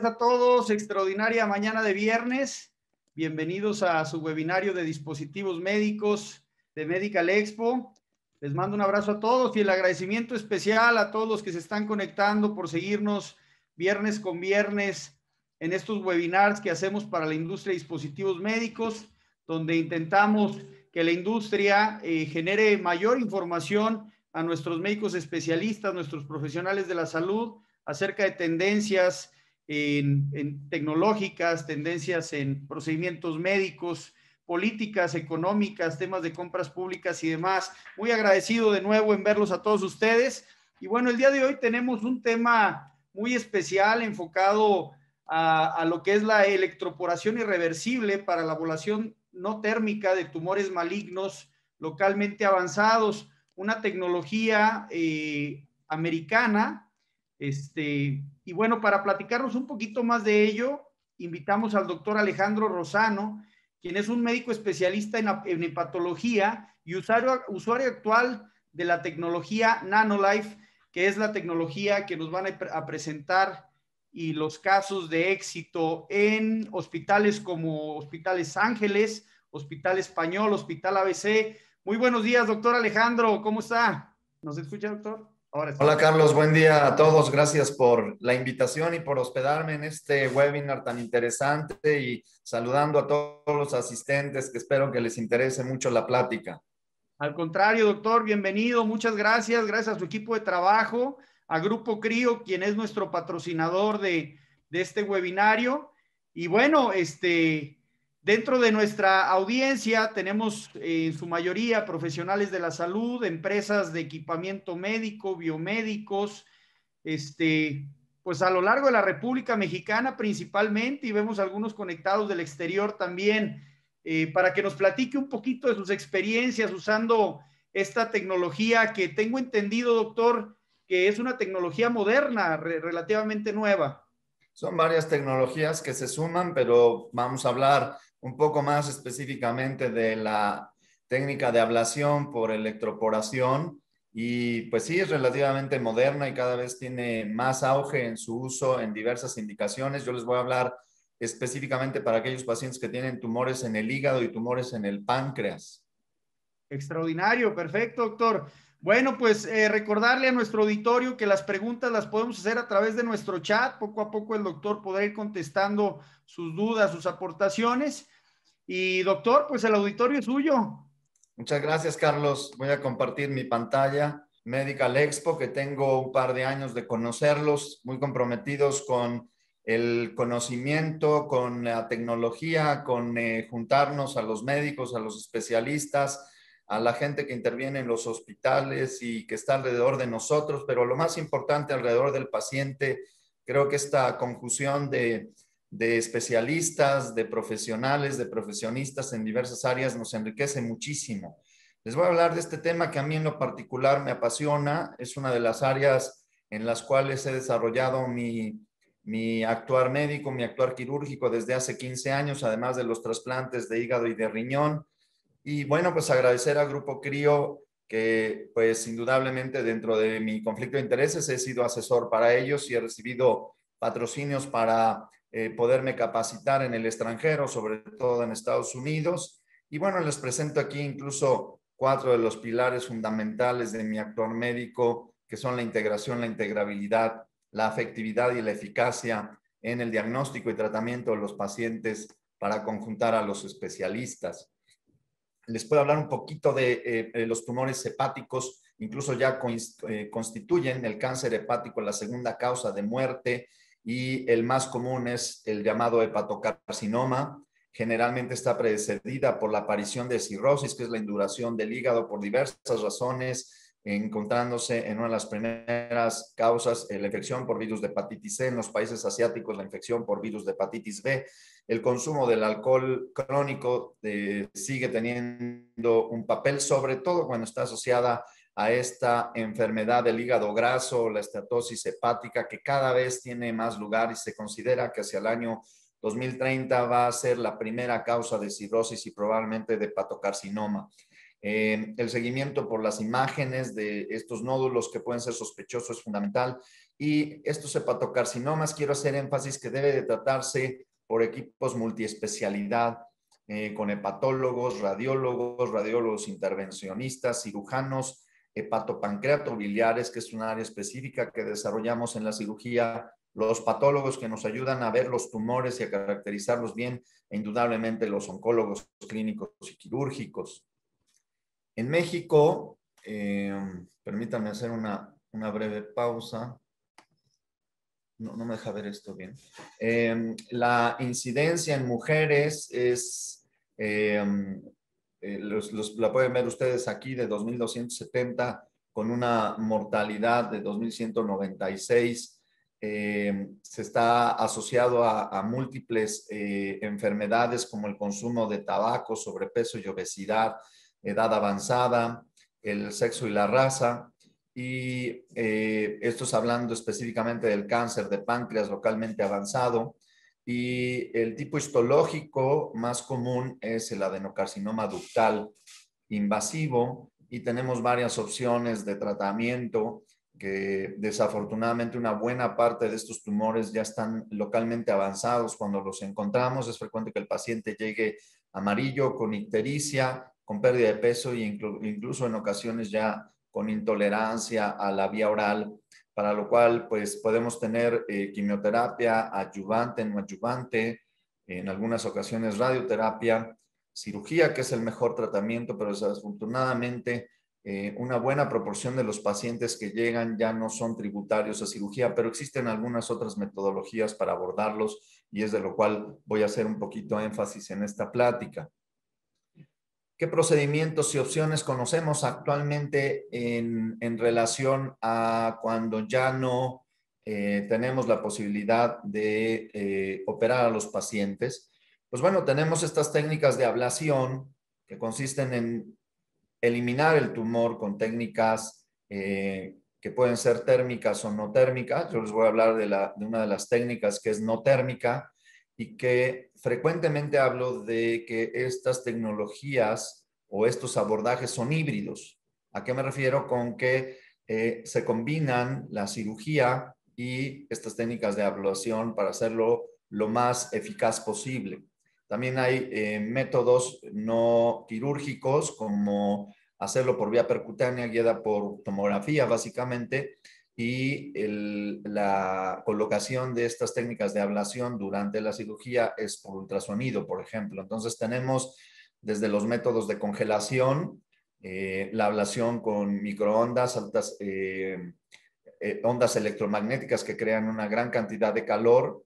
días a todos. Extraordinaria mañana de viernes. Bienvenidos a su webinario de dispositivos médicos de Medical Expo. Les mando un abrazo a todos y el agradecimiento especial a todos los que se están conectando por seguirnos viernes con viernes en estos webinars que hacemos para la industria de dispositivos médicos, donde intentamos que la industria eh, genere mayor información a nuestros médicos especialistas, nuestros profesionales de la salud, acerca de tendencias en, tecnológicas, tendencias en procedimientos médicos, políticas económicas, temas de compras públicas y demás. Muy agradecido de nuevo en verlos a todos ustedes. Y bueno, el día de hoy tenemos un tema muy especial enfocado a, lo que es la electroporación irreversible para la ablación no térmica de tumores malignos localmente avanzados, una tecnología eh, americana este, y bueno, para platicarnos un poquito más de ello, invitamos al doctor Alejandro Rosano, quien es un médico especialista en, hepatología y usuario, usuario actual de la tecnología NanoLife, que es la tecnología que nos van a, presentar y los casos de éxito en hospitales como Hospitales Ángeles, Hospital Español, Hospital ABC. Muy buenos días, doctor Alejandro, ¿cómo está? ¿Nos escucha, doctor? Hola Carlos, buen día a todos. Gracias por la invitación y por hospedarme en este webinar tan interesante y saludando a todos los asistentes que espero que les interese mucho la plática. Al contrario, doctor, bienvenido. Muchas gracias. Gracias a su equipo de trabajo, a Grupo Crío, quien es nuestro patrocinador de, de este webinario. Y bueno, este, Dentro de nuestra audiencia tenemos en su mayoría profesionales de la salud, empresas de equipamiento médico, biomédicos, este, pues a lo largo de la República Mexicana principalmente y vemos algunos conectados del exterior también, eh, para que nos platique un poquito de sus experiencias usando esta tecnología que tengo entendido, doctor, que es una tecnología moderna, relativamente nueva. Son varias tecnologías que se suman, pero vamos a hablar un poco más específicamente de la técnica de ablación por electroporación y pues sí, es relativamente moderna y cada vez tiene más auge en su uso en diversas indicaciones. Yo les voy a hablar específicamente para aquellos pacientes que tienen tumores en el hígado y tumores en el páncreas. Extraordinario, perfecto, doctor. Bueno, pues eh, recordarle a nuestro auditorio que las preguntas las podemos hacer a través de nuestro chat. Poco a poco el doctor podrá ir contestando sus dudas, sus aportaciones. Y doctor, pues el auditorio es suyo. Muchas gracias, Carlos. Voy a compartir mi pantalla. Medical Expo, que tengo un par de años de conocerlos, muy comprometidos con el conocimiento, con la tecnología, con eh, juntarnos a los médicos, a los especialistas, a la gente que interviene en los hospitales y que está alrededor de nosotros, pero lo más importante alrededor del paciente, creo que esta conjunción de, de especialistas, de profesionales, de profesionistas en diversas áreas nos enriquece muchísimo. Les voy a hablar de este tema que a mí en lo particular me apasiona, es una de las áreas en las cuales he desarrollado mi, mi actuar médico, mi actuar quirúrgico desde hace 15 años, además de los trasplantes de hígado y de riñón. Y bueno, pues agradecer al Grupo Crío que pues indudablemente dentro de mi conflicto de intereses he sido asesor para ellos y he recibido patrocinios para eh, poderme capacitar en el extranjero, sobre todo en Estados Unidos. Y bueno, les presento aquí incluso cuatro de los pilares fundamentales de mi actuar médico, que son la integración, la integrabilidad, la afectividad y la eficacia en el diagnóstico y tratamiento de los pacientes para conjuntar a los especialistas les puedo hablar un poquito de eh, los tumores hepáticos, incluso ya eh, constituyen el cáncer hepático la segunda causa de muerte y el más común es el llamado hepatocarcinoma. Generalmente está precedida por la aparición de cirrosis, que es la induración del hígado por diversas razones, encontrándose en una de las primeras causas la infección por virus de hepatitis C, en los países asiáticos la infección por virus de hepatitis B. El consumo del alcohol crónico eh, sigue teniendo un papel, sobre todo cuando está asociada a esta enfermedad del hígado graso, la estatosis hepática, que cada vez tiene más lugar y se considera que hacia el año 2030 va a ser la primera causa de cirrosis y probablemente de hepatocarcinoma. Eh, el seguimiento por las imágenes de estos nódulos que pueden ser sospechosos es fundamental Y estos hepatocarcinomas, quiero hacer énfasis que debe de tratarse por equipos multiespecialidad, eh, con hepatólogos, radiólogos, radiólogos intervencionistas, cirujanos, hepatopancreatobiliares, que es una área específica que desarrollamos en la cirugía, los patólogos que nos ayudan a ver los tumores y a caracterizarlos bien, e indudablemente los oncólogos clínicos y quirúrgicos. En México, eh, permítanme hacer una, una breve pausa no, me deja ver esto bien. Em, la incidencia en mujeres es, em, eh, la pueden ver ustedes aquí, de 2.270 con una mortalidad de 2.196. Em, se está asociado a, múltiples eh, enfermedades como el consumo de tabaco, sobrepeso y obesidad, edad avanzada, el sexo y la raza y eh, esto es hablando específicamente del cáncer de páncreas localmente avanzado. Y el tipo histológico más común es el adenocarcinoma ductal invasivo y tenemos varias opciones de tratamiento que desafortunadamente una buena parte de estos tumores ya están localmente avanzados. Cuando los encontramos es frecuente que el paciente llegue amarillo, con ictericia, con pérdida de peso e incluso en ocasiones ya con intolerancia a la vía oral, para lo cual pues podemos tener eh, quimioterapia adyuvante, no adyuvante, en algunas ocasiones radioterapia, cirugía, que es el mejor tratamiento, pero desafortunadamente eh, una buena proporción de los pacientes que llegan ya no son tributarios a cirugía, pero existen algunas otras metodologías para abordarlos y es de lo cual voy a hacer un poquito énfasis en esta plática. ¿Qué procedimientos y opciones conocemos actualmente en, relación a cuando ya no eh, tenemos la posibilidad de eh, operar a los pacientes? Pues bueno, tenemos estas técnicas de ablación que consisten en eliminar el tumor con técnicas eh, que pueden ser térmicas o no térmicas. Yo les voy a hablar de una de las técnicas que es no térmica y que frecuentemente hablo de que estas tecnologías o estos abordajes son híbridos. ¿A qué me refiero? Con que eh, se combinan la cirugía y estas técnicas de ablación para hacerlo lo más eficaz posible. También hay eh, métodos no quirúrgicos como hacerlo por vía percutánea guiada por tomografía básicamente y la colocación de estas técnicas de ablación durante la cirugía es por ultrasonido, por ejemplo. Entonces tenemos desde los métodos de congelación, eh, la ablación con microondas, altas eh, eh, ondas electromagnéticas que crean una gran cantidad de calor,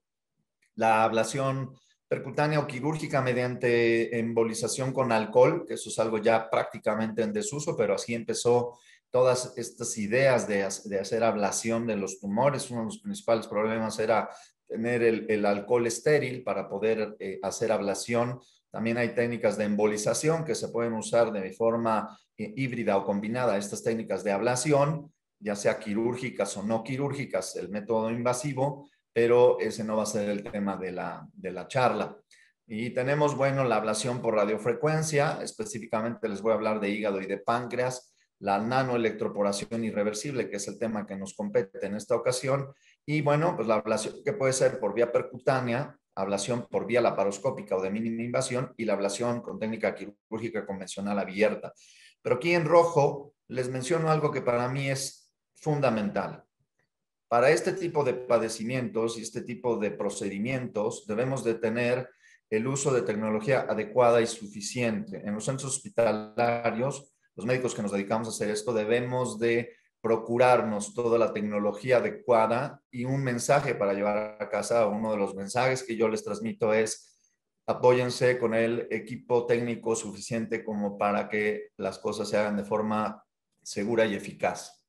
la ablación percutánea o quirúrgica mediante embolización con alcohol, que eso es algo ya prácticamente en desuso, pero así empezó todas estas ideas de, hacer ablación de los tumores. Uno de los principales problemas era tener el, alcohol estéril para poder eh, hacer ablación. También hay técnicas de embolización que se pueden usar de forma eh, híbrida o combinada. Estas técnicas de ablación, ya sea quirúrgicas o no quirúrgicas, el método invasivo, pero ese no va a ser el tema de la, de la charla. Y tenemos, bueno, la ablación por radiofrecuencia, específicamente les voy a hablar de hígado y de páncreas, la nanoelectroporación irreversible, que es el tema que nos compete en esta ocasión, y bueno, pues la ablación que puede ser por vía percutánea, ablación por vía laparoscópica o de mínima invasión y la ablación con técnica quirúrgica convencional abierta. Pero aquí en rojo les menciono algo que para mí es fundamental. Para este tipo de padecimientos y este tipo de procedimientos debemos de tener el uso de tecnología adecuada y suficiente. En los centros hospitalarios los médicos que nos dedicamos a hacer esto debemos de procurarnos toda la tecnología adecuada y un mensaje para llevar a casa. Uno de los mensajes que yo les transmito es apóyense con el equipo técnico suficiente como para que las cosas se hagan de forma segura y eficaz.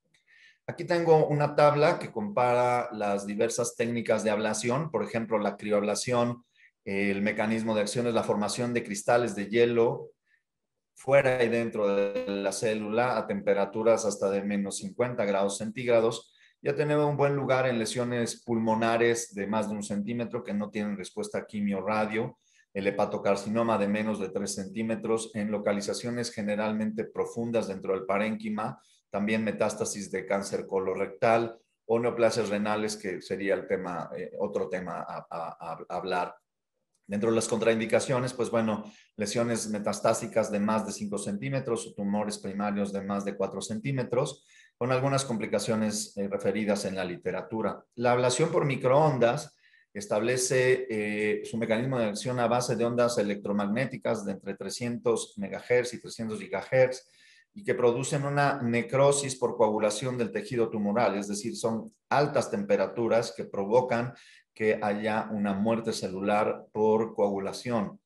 Aquí tengo una tabla que compara las diversas técnicas de ablación, por ejemplo, la crioablación, el mecanismo de acción es la formación de cristales de hielo fuera y dentro de la célula a temperaturas hasta de menos 50 grados centígrados. Ya tenemos un buen lugar en lesiones pulmonares de más de un centímetro que no tienen respuesta a quimio radio, el hepatocarcinoma de menos de 3 centímetros en localizaciones generalmente profundas dentro del parénquima, también metástasis de cáncer colorectal, o neoplasias renales, que sería el tema, eh, otro tema a, hablar. Dentro de las contraindicaciones, pues bueno, lesiones metastásicas de más de 5 centímetros o tumores primarios de más de 4 centímetros, con algunas complicaciones eh, referidas en la literatura. La ablación por microondas establece eh, su mecanismo de acción a base de ondas electromagnéticas de entre 300 MHz y 300 GHz y que producen una necrosis por coagulación del tejido tumoral, es decir, son altas temperaturas que provocan que haya una muerte celular por coagulación.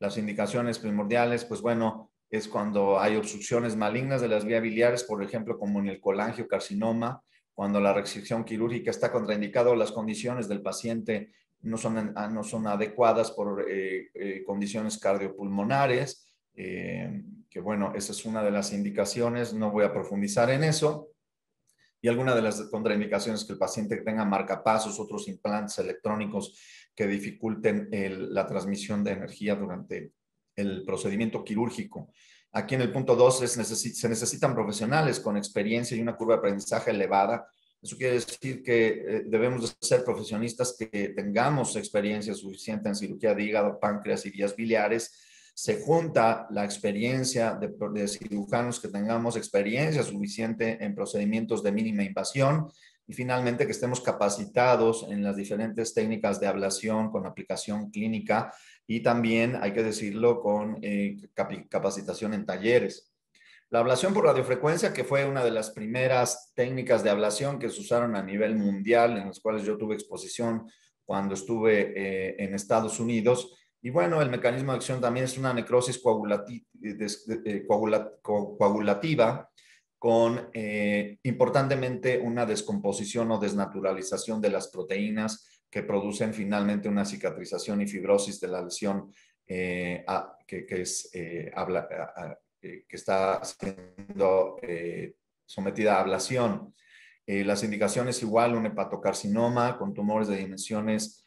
Las indicaciones primordiales, pues bueno, es cuando hay obstrucciones malignas de las vías biliares, por ejemplo, como en el colangiocarcinoma, cuando la resección quirúrgica está contraindicada o las condiciones del paciente no son, no son adecuadas por eh, eh, condiciones cardiopulmonares, eh, que bueno, esa es una de las indicaciones, no voy a profundizar en eso. Y alguna de las contraindicaciones que el paciente tenga marcapasos, otros implantes electrónicos que dificulten la transmisión de energía durante el procedimiento quirúrgico. Aquí en el punto 2 se necesitan profesionales con experiencia y una curva de aprendizaje elevada. Eso quiere decir que eh, debemos ser profesionistas que tengamos experiencia suficiente en cirugía de hígado, páncreas y vías biliares, se junta la experiencia de, cirujanos que tengamos experiencia suficiente en procedimientos de mínima invasión y finalmente que estemos capacitados en las diferentes técnicas de ablación con aplicación clínica y también, hay que decirlo, con eh, capacitación en talleres. La ablación por radiofrecuencia, que fue una de las primeras técnicas de ablación que se usaron a nivel mundial, en las cuales yo tuve exposición cuando estuve eh, en Estados Unidos, y bueno, el mecanismo de acción también es una necrosis eh, coagulativa con, eh, importantemente, una descomposición o desnaturalización de las proteínas que producen finalmente una cicatrización y fibrosis de la lesión eh, que, que está siendo sometida a ablación. las indicaciones igual, un hepatocarcinoma con tumores de dimensiones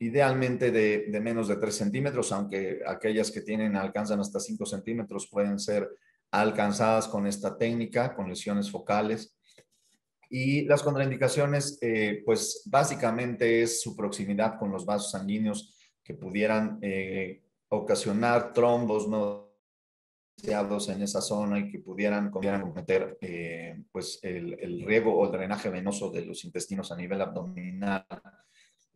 idealmente de, menos de 3 centímetros, aunque aquellas que tienen alcanzan hasta 5 centímetros pueden ser alcanzadas con esta técnica, con lesiones focales. Y las contraindicaciones, eh, pues básicamente es su proximidad con los vasos sanguíneos que pudieran eh, ocasionar trombos no deseados en esa zona y que pudieran, pudieran cometer eh, pues el, el riego o el drenaje venoso de los intestinos a nivel abdominal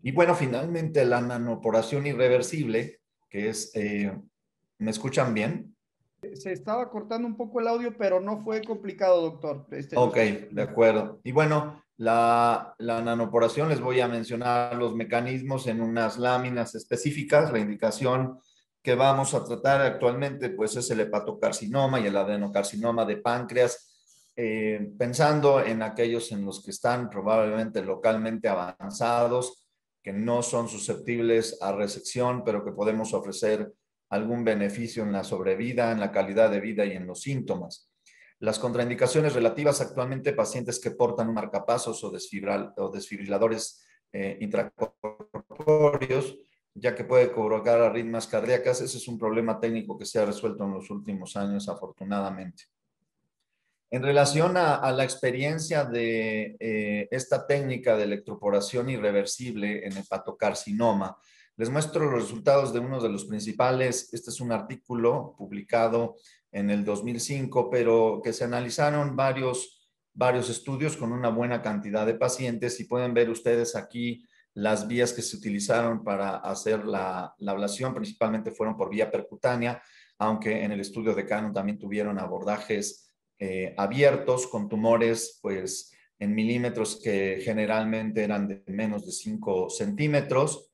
y bueno, finalmente la nanoporación irreversible, que es, eh, ¿me escuchan bien? Se estaba cortando un poco el audio, pero no fue complicado, doctor. Este, ok, de acuerdo. Y bueno, la, la, nanoporación, les voy a mencionar los mecanismos en unas láminas específicas. La indicación que vamos a tratar actualmente, pues es el hepatocarcinoma y el adenocarcinoma de páncreas, eh, pensando en aquellos en los que están probablemente localmente avanzados, que no son susceptibles a resección, pero que podemos ofrecer algún beneficio en la sobrevida, en la calidad de vida y en los síntomas. Las contraindicaciones relativas actualmente pacientes que portan marcapasos o, o desfibriladores eh, intracorpóreos, ya que puede provocar arritmias cardíacas, ese es un problema técnico que se ha resuelto en los últimos años, afortunadamente. En relación a, la experiencia de eh, esta técnica de electroporación irreversible en hepatocarcinoma, les muestro los resultados de uno de los principales. Este es un artículo publicado en el 2005, pero que se analizaron varios, varios estudios con una buena cantidad de pacientes y pueden ver ustedes aquí las vías que se utilizaron para hacer la, la ablación, principalmente fueron por vía percutánea, aunque en el estudio de Canon también tuvieron abordajes eh, abiertos con tumores pues en milímetros que generalmente eran de menos de 5 centímetros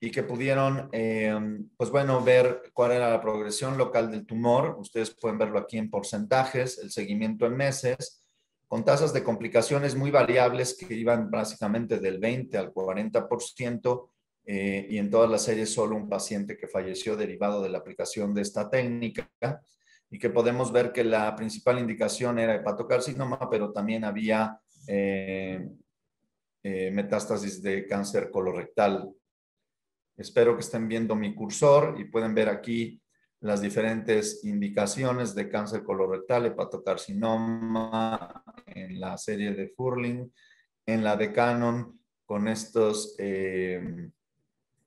y que pudieron, eh, pues bueno, ver cuál era la progresión local del tumor. Ustedes pueden verlo aquí en porcentajes, el seguimiento en meses, con tasas de complicaciones muy variables que iban básicamente del 20 al 40%, eh, y en todas las series solo un paciente que falleció derivado de la aplicación de esta técnica y que podemos ver que la principal indicación era hepatocarcinoma, pero también había eh, eh, metástasis de cáncer colorectal. Espero que estén viendo mi cursor y pueden ver aquí las diferentes indicaciones de cáncer colorectal, hepatocarcinoma, en la serie de Furling, en la de Canon, con, estos, eh,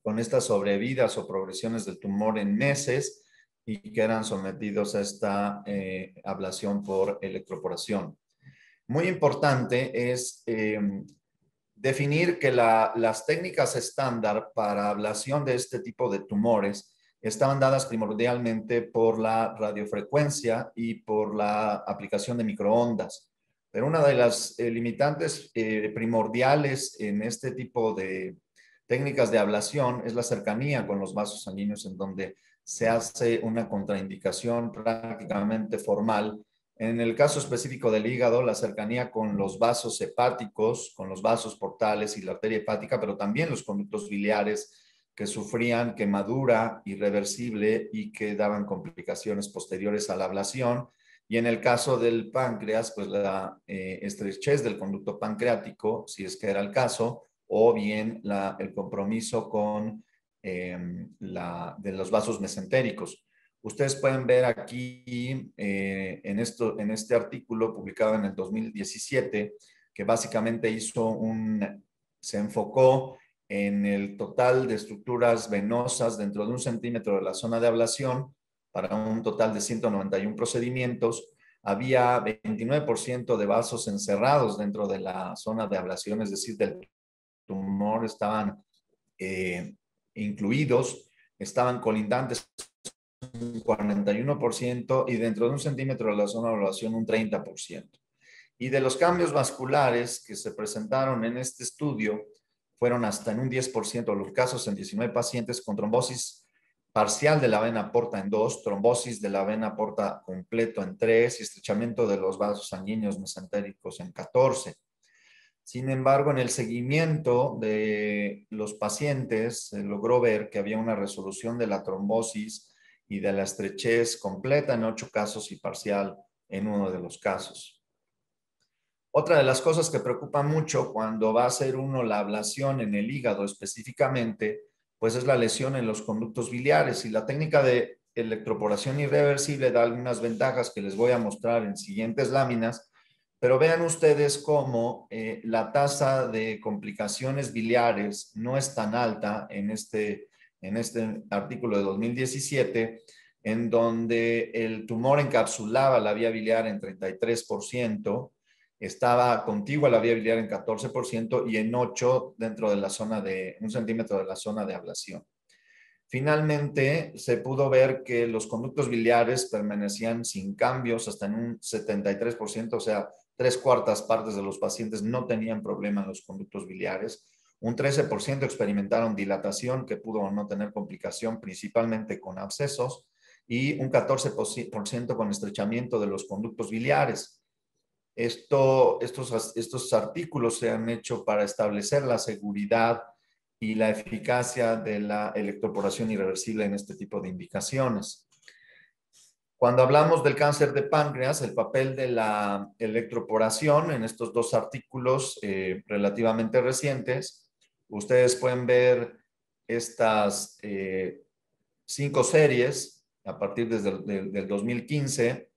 con estas sobrevidas o progresiones del tumor en meses y que eran sometidos a esta eh, ablación por electroporación. Muy importante es eh, definir que las técnicas estándar para ablación de este tipo de tumores estaban dadas primordialmente por la radiofrecuencia y por la aplicación de microondas. Pero una de las eh, limitantes eh, primordiales en este tipo de técnicas de ablación es la cercanía con los vasos sanguíneos en donde se hace una contraindicación prácticamente formal. En el caso específico del hígado, la cercanía con los vasos hepáticos, con los vasos portales y la arteria hepática, pero también los conductos biliares que sufrían quemadura irreversible y que daban complicaciones posteriores a la ablación. Y en el caso del páncreas, pues la eh, estrechez del conducto pancreático, si es que era el caso, o bien el compromiso con em, de los vasos mesentéricos. Ustedes pueden ver aquí eh, en, esto, en este artículo publicado en el 2017, que básicamente hizo un, se enfocó en el total de estructuras venosas dentro de un centímetro de la zona de ablación, para un total de 191 procedimientos, había 29% de vasos encerrados dentro de la zona de ablación, es decir, del tumor estaban eh, incluidos, estaban colindantes un 41% y dentro de un centímetro de la zona de ablación un 30%. Y de los cambios vasculares que se presentaron en este estudio, fueron hasta en un 10% de los casos en 19 pacientes con trombosis parcial de la vena porta en 2, trombosis de la vena porta completo en 3 y estrechamiento de los vasos sanguíneos mesentéricos en 14. Sin embargo, en el seguimiento de los pacientes se logró ver que había una resolución de la trombosis y de la estrechez completa en 8 casos y parcial en uno de los casos. Otra de las cosas que preocupa mucho cuando va a hacer uno la ablación en el hígado específicamente, pues es la lesión en los conductos biliares y la técnica de electroporación irreversible da algunas ventajas que les voy a mostrar en siguientes láminas, pero vean ustedes cómo eh, la tasa de complicaciones biliares no es tan alta en este, en este artículo de 2017, en donde el tumor encapsulaba la vía biliar en 33%, estaba contigua la vía biliar en 14% y en 8 dentro de la zona de un centímetro de la zona de ablación. Finalmente, se pudo ver que los conductos biliares permanecían sin cambios hasta en un 73%, o sea, tres cuartas partes de los pacientes no tenían problema en los conductos biliares. Un 13% experimentaron dilatación que pudo no tener complicación, principalmente con abscesos, y un 14% con estrechamiento de los conductos biliares. Esto, estos, estos artículos se han hecho para establecer la seguridad y la eficacia de la electroporación irreversible en este tipo de indicaciones. Cuando hablamos del cáncer de páncreas, el papel de la electroporación en estos dos artículos eh, relativamente recientes, ustedes pueden ver estas eh, cinco series a partir desde el del 2015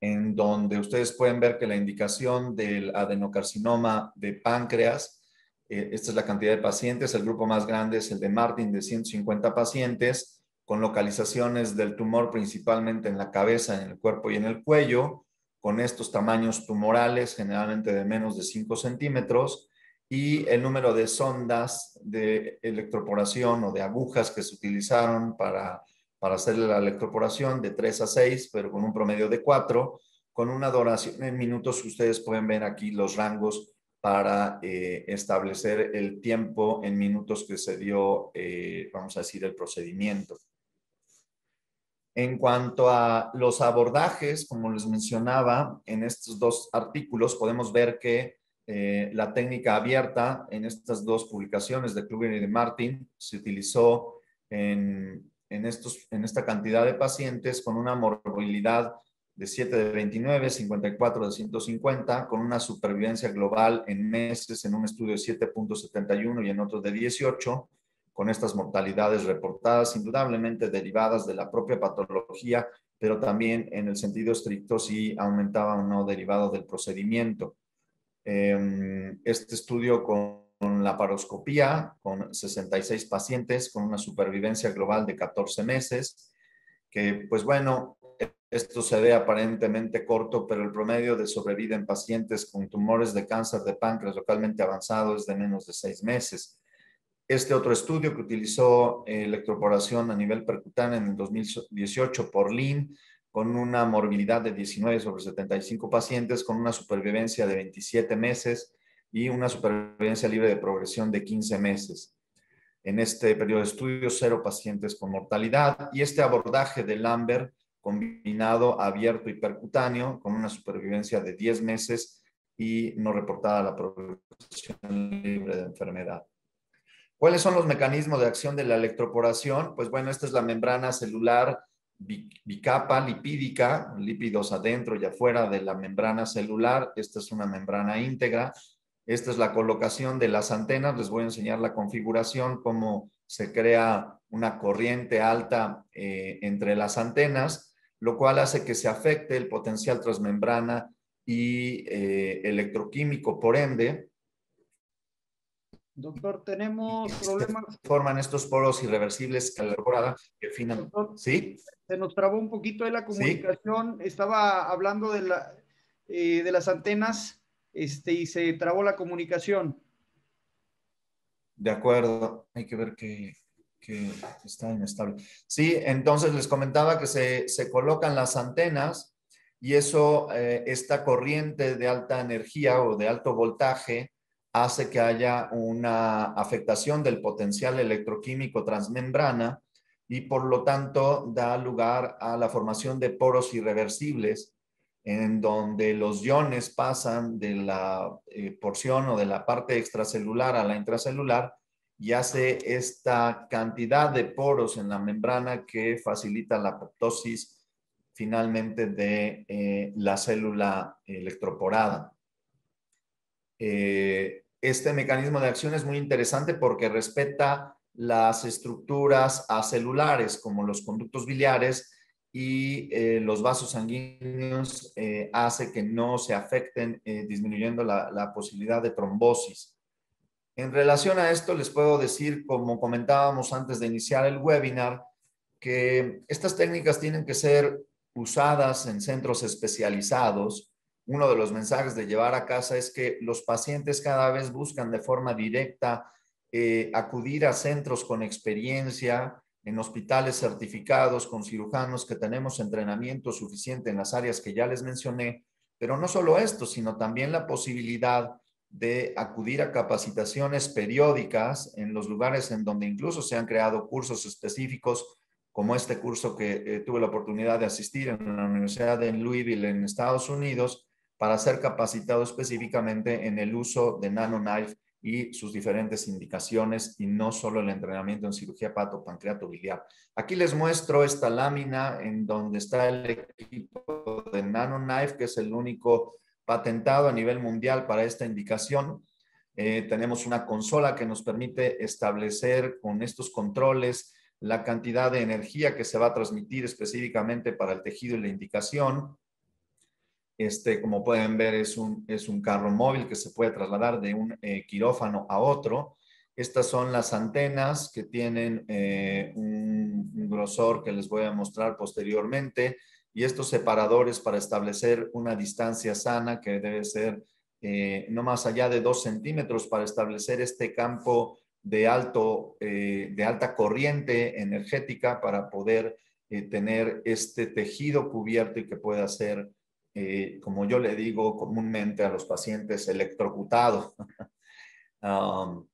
en donde ustedes pueden ver que la indicación del adenocarcinoma de páncreas, eh, esta es la cantidad de pacientes, el grupo más grande es el de Martin de 150 pacientes, con localizaciones del tumor principalmente en la cabeza, en el cuerpo y en el cuello, con estos tamaños tumorales generalmente de menos de 5 centímetros, y el número de sondas de electroporación o de agujas que se utilizaron para para hacerle la electroporación de 3 a 6, pero con un promedio de 4. Con una duración en minutos, ustedes pueden ver aquí los rangos para eh, establecer el tiempo en minutos que se dio, eh, vamos a decir, el procedimiento. En cuanto a los abordajes, como les mencionaba, en estos dos artículos podemos ver que eh, la técnica abierta en estas dos publicaciones de Kluger y de Martin se utilizó en en, esta cantidad de pacientes con una morbilidad de 7 de 29, 54 de 150, con una supervivencia global en meses en un estudio de 7.71 y en otro de 18, con estas mortalidades reportadas, indudablemente derivadas de la propia patología, pero también en el sentido estricto si aumentaba o no derivado del procedimiento. Em, este estudio con, la paroscopía, con 66 pacientes, con una supervivencia global de 14 meses, que pues bueno, esto se ve aparentemente corto, pero el promedio de sobrevida en pacientes con tumores de cáncer de páncreas localmente avanzado es de menos de seis meses. Este otro estudio que utilizó eh, electroporación a nivel percutáneo en el 2018 por LIN, con una morbilidad de 19 sobre 75 pacientes, con una supervivencia de 27 meses y una supervivencia libre de progresión de 15 meses. En este periodo de estudio, cero pacientes con mortalidad y este abordaje de Lambert combinado abierto y percutáneo con una supervivencia de 10 meses y no reportada la progresión libre de enfermedad. ¿Cuáles son los mecanismos de acción de la electroporación? Pues bueno, esta es la membrana celular bicapa lipídica, lípidos adentro y afuera de la membrana celular. Esta es una membrana íntegra. Esta es la colocación de las antenas. Les voy a enseñar la configuración, cómo se crea una corriente alta eh, entre las antenas, lo cual hace que se afecte el potencial transmembrana y eh, electroquímico, por ende, Doctor, tenemos problemas. Forman estos poros irreversibles que la que finan. ¿Sí? Se nos trabó un poquito de la comunicación. Estaba hablando de, la, eh, de las antenas este, y se trabó la comunicación. De acuerdo. Hay que ver que, que está inestable. Sí, entonces les comentaba que se, se colocan las antenas y eso, eh, esta corriente de alta energía o de alto voltaje, hace que haya una afectación del potencial electroquímico transmembrana y por lo tanto da lugar a la formación de poros irreversibles en donde los iones pasan de la eh, porción o de la parte extracelular a la intracelular y hace esta cantidad de poros en la membrana que facilita la apoptosis finalmente de eh, la célula electroporada. Eh, este mecanismo de acción es muy interesante porque respeta las estructuras acelulares como los conductos biliares y eh, los vasos sanguíneos eh, hace que no se afecten eh, disminuyendo la, la, posibilidad de trombosis. En relación a esto les puedo decir, como comentábamos antes de iniciar el webinar, que estas técnicas tienen que ser usadas en centros especializados uno de los mensajes de llevar a casa es que los pacientes cada vez buscan de forma directa eh, acudir a centros con experiencia, en hospitales certificados, con cirujanos que tenemos entrenamiento suficiente en las áreas que ya les mencioné, pero no solo esto, sino también la posibilidad de acudir a capacitaciones periódicas en los lugares en donde incluso se han creado cursos específicos, como este curso que eh, tuve la oportunidad de asistir en la Universidad de Louisville en Estados Unidos, para ser capacitado específicamente en el uso de NanoKnife y sus diferentes indicaciones y no solo el entrenamiento en cirugía pato-pancreato biliar. Aquí les muestro esta lámina en donde está el equipo de NanoKnife, que es el único patentado a nivel mundial para esta indicación. Eh, tenemos una consola que nos permite establecer con estos controles la cantidad de energía que se va a transmitir específicamente para el tejido y la indicación. Este, como pueden ver, es un, es un carro móvil que se puede trasladar de un eh, quirófano a otro. Estas son las antenas que tienen eh, un, grosor que les voy a mostrar posteriormente y estos separadores para establecer una distancia sana que debe ser eh, no más allá de dos centímetros para establecer este campo de, alto, de alta corriente energética para poder tener este tejido cubierto y que pueda ser eh, como yo le digo comúnmente a los pacientes, electrocutado. Um,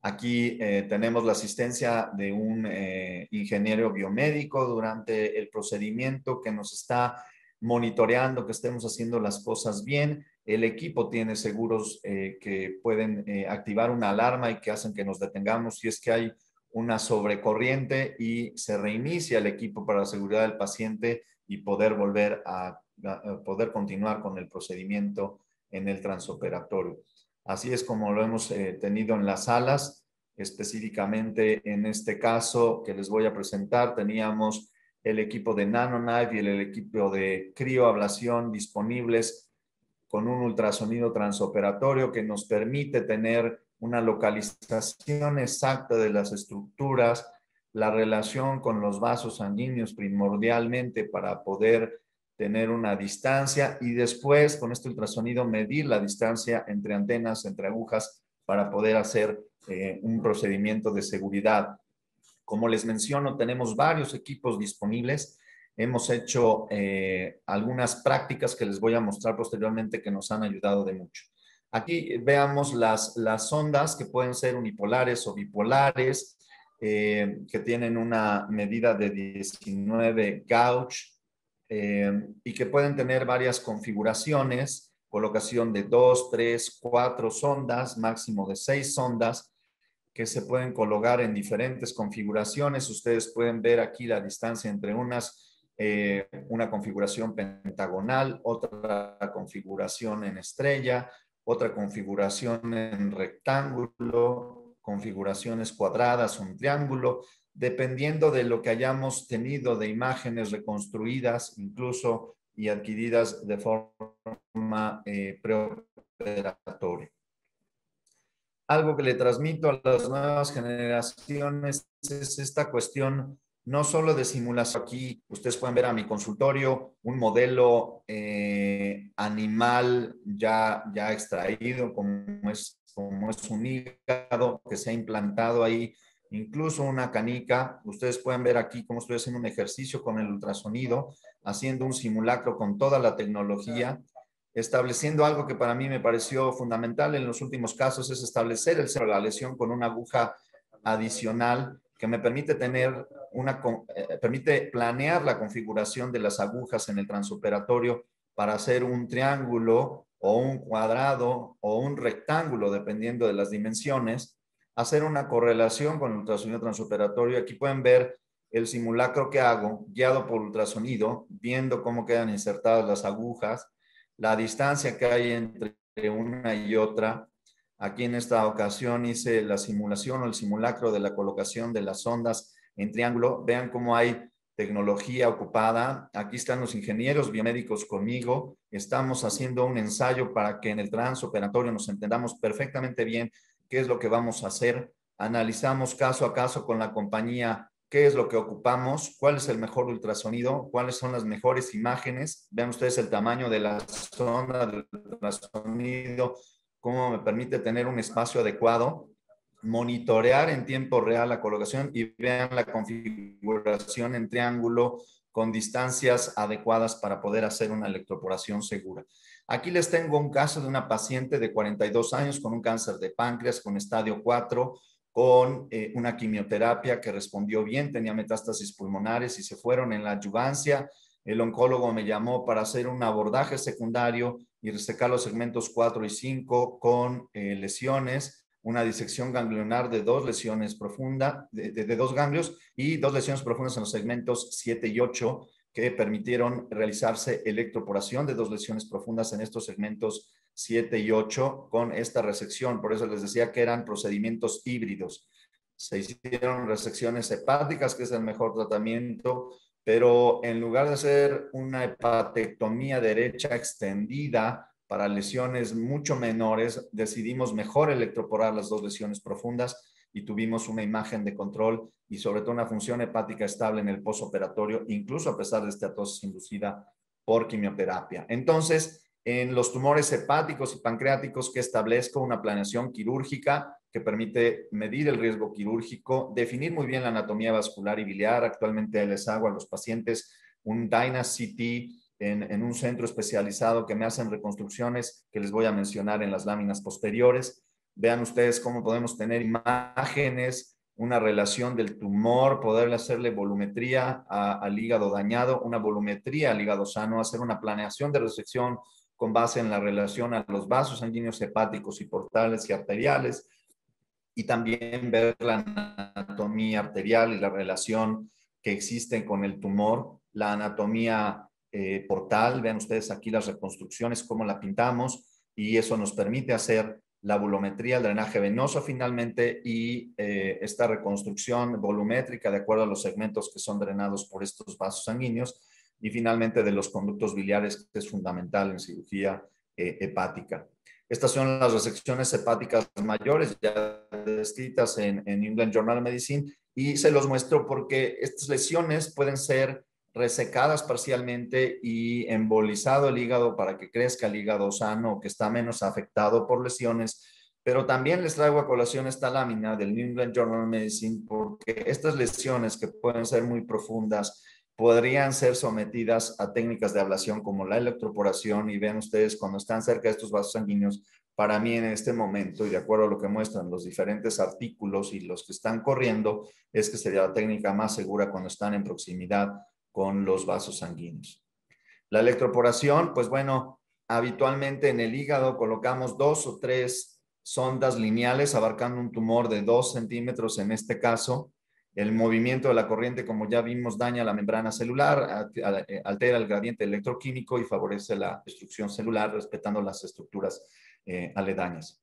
aquí eh, tenemos la asistencia de un eh, ingeniero biomédico durante el procedimiento que nos está monitoreando que estemos haciendo las cosas bien. El equipo tiene seguros que pueden activar una alarma y que hacen que nos detengamos si es que hay una sobrecorriente y se reinicia el equipo para la seguridad del paciente y poder volver a poder continuar con el procedimiento en el transoperatorio. Así es como lo hemos eh, tenido en las salas. específicamente en este caso que les voy a presentar, teníamos el equipo de NanoKnife y el, equipo de crioablación disponibles con un ultrasonido transoperatorio que nos permite tener una localización exacta de las estructuras, la relación con los vasos sanguíneos primordialmente para poder tener una distancia y después con este ultrasonido medir la distancia entre antenas, entre agujas para poder hacer eh, un procedimiento de seguridad. Como les menciono, tenemos varios equipos disponibles. Hemos hecho eh, algunas prácticas que les voy a mostrar posteriormente que nos han ayudado de mucho. Aquí veamos las, las ondas que pueden ser unipolares o bipolares, eh, que tienen una medida de 19 gauge eh, y que pueden tener varias configuraciones, colocación de dos, tres, cuatro sondas, máximo de seis sondas, que se pueden colocar en diferentes configuraciones. Ustedes pueden ver aquí la distancia entre unas, eh, una configuración pentagonal, otra configuración en estrella, otra configuración en rectángulo, configuraciones cuadradas, un triángulo, dependiendo de lo que hayamos tenido de imágenes reconstruidas, incluso y adquiridas de forma eh, preoperatoria algo que le transmito a las nuevas generaciones es esta cuestión no solo de simulación. Aquí ustedes pueden ver a mi consultorio un modelo eh, animal ya, ya extraído, como es, como es un hígado que se ha implantado ahí, incluso una canica. Ustedes pueden ver aquí cómo estoy haciendo un ejercicio con el ultrasonido, haciendo un simulacro con toda la tecnología estableciendo algo que para mí me pareció fundamental en los últimos casos, es establecer el centro de la lesión con una aguja adicional que me permite tener una, eh, permite planear la configuración de las agujas en el transoperatorio para hacer un triángulo o un cuadrado o un rectángulo, dependiendo de las dimensiones, hacer una correlación con el ultrasonido transoperatorio. Aquí pueden ver el simulacro que hago, guiado por ultrasonido, viendo cómo quedan insertadas las agujas, la distancia que hay entre una y otra. Aquí en esta ocasión hice la simulación o el simulacro de la colocación de las ondas en triángulo. Vean cómo hay tecnología ocupada. Aquí están los ingenieros biomédicos conmigo. Estamos haciendo un ensayo para que en el transoperatorio nos entendamos perfectamente bien qué es lo que vamos a hacer. Analizamos caso a caso con la compañía qué es lo que ocupamos, cuál es el mejor ultrasonido, cuáles son las mejores imágenes. Vean ustedes el tamaño de la zona del ultrasonido, cómo me permite tener un espacio adecuado, monitorear en tiempo real la colocación y vean la configuración en triángulo con distancias adecuadas para poder hacer una electroporación segura. Aquí les tengo un caso de una paciente de 42 años con un cáncer de páncreas con estadio 4, con eh, una quimioterapia que respondió bien, tenía metástasis pulmonares y se fueron en la adyuvancia. El oncólogo me llamó para hacer un abordaje secundario y resecar los segmentos 4 y 5 con eh, lesiones, una disección ganglionar de dos lesiones profundas, de, de, dos ganglios y dos lesiones profundas en los segmentos 7 y 8 que permitieron realizarse electroporación de dos lesiones profundas en estos segmentos 7 y 8 con esta resección. Por eso les decía que eran procedimientos híbridos. Se hicieron resecciones hepáticas, que es el mejor tratamiento, pero en lugar de hacer una hepatectomía derecha extendida para lesiones mucho menores, decidimos mejor electroporar las dos lesiones profundas y tuvimos una imagen de control y sobre todo una función hepática estable en el posoperatorio, incluso a pesar de esteatosis inducida por quimioterapia. Entonces, en los tumores hepáticos y pancreáticos que establezco una planeación quirúrgica que permite medir el riesgo quirúrgico, definir muy bien la anatomía vascular y biliar. Actualmente les hago a los pacientes un Dynas CT en, en, un centro especializado que me hacen reconstrucciones que les voy a mencionar en las láminas posteriores. Vean ustedes cómo podemos tener imágenes, una relación del tumor, poder hacerle volumetría al hígado dañado, una volumetría al hígado sano, hacer una planeación de resección con base en la relación a los vasos sanguíneos hepáticos y portales y arteriales, y también ver la anatomía arterial y la relación que existe con el tumor, la anatomía eh, portal, vean ustedes aquí las reconstrucciones, cómo la pintamos, y eso nos permite hacer la bulometría, el drenaje venoso finalmente y eh, esta reconstrucción volumétrica de acuerdo a los segmentos que son drenados por estos vasos sanguíneos y finalmente de los conductos biliares, que es fundamental en cirugía eh, hepática. Estas son las resecciones hepáticas mayores ya descritas en, en England Journal of Medicine y se los muestro porque estas lesiones pueden ser resecadas parcialmente y embolizado el hígado para que crezca el hígado sano, que está menos afectado por lesiones. Pero también les traigo a colación esta lámina del New England Journal of Medicine porque estas lesiones que pueden ser muy profundas podrían ser sometidas a técnicas de ablación como la electroporación y ven ustedes cuando están cerca de estos vasos sanguíneos, para mí en este momento y de acuerdo a lo que muestran los diferentes artículos y los que están corriendo, es que sería la técnica más segura cuando están en proximidad con los vasos sanguíneos. La electroporación, pues bueno, habitualmente en el hígado colocamos dos o tres sondas lineales abarcando un tumor de dos centímetros en este caso. El movimiento de la corriente, como ya vimos, daña la membrana celular, eh, altera el gradiente electroquímico y favorece la destrucción celular respetando las estructuras eh, aledañas.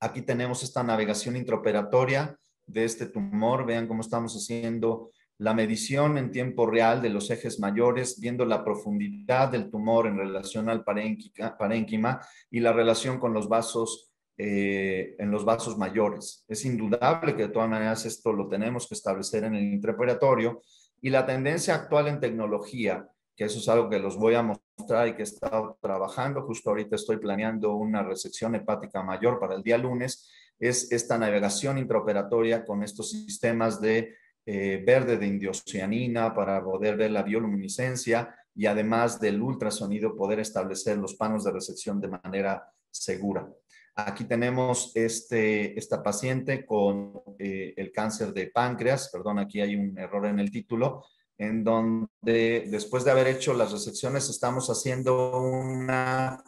Aquí tenemos esta navegación intraoperatoria de este tumor. Vean cómo estamos haciendo la medición en tiempo real de los ejes mayores, viendo la profundidad del tumor en relación al parénquima y la relación con los vasos eh, en los vasos mayores. Es indudable que de todas maneras esto lo tenemos que establecer en el intraoperatorio y la tendencia actual en tecnología, que eso es algo que los voy a mostrar y que he estado trabajando, justo ahorita estoy planeando una resección hepática mayor para el día lunes, es esta navegación intraoperatoria con estos sistemas de eh, verde de indiocianina para poder ver la bioluminiscencia y además del ultrasonido poder establecer los panos de recepción de manera segura. Aquí tenemos este, esta paciente con eh, el cáncer de páncreas, perdón, aquí hay un error en el título, en donde después de haber hecho las resecciones estamos haciendo una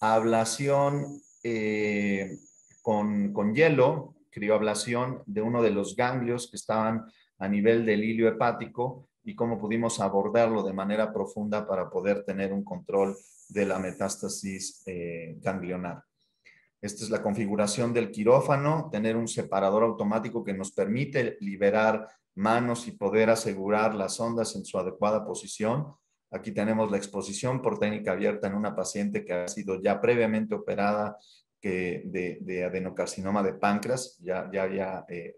ablación eh, con, con hielo crioablación de uno de los ganglios que estaban a nivel del hilio hepático y cómo pudimos abordarlo de manera profunda para poder tener un control de la metástasis eh, ganglionar. Esta es la configuración del quirófano, tener un separador automático que nos permite liberar manos y poder asegurar las ondas en su adecuada posición. Aquí tenemos la exposición por técnica abierta en una paciente que ha sido ya previamente operada de, adenocarcinoma de páncreas, ya, ya, eh,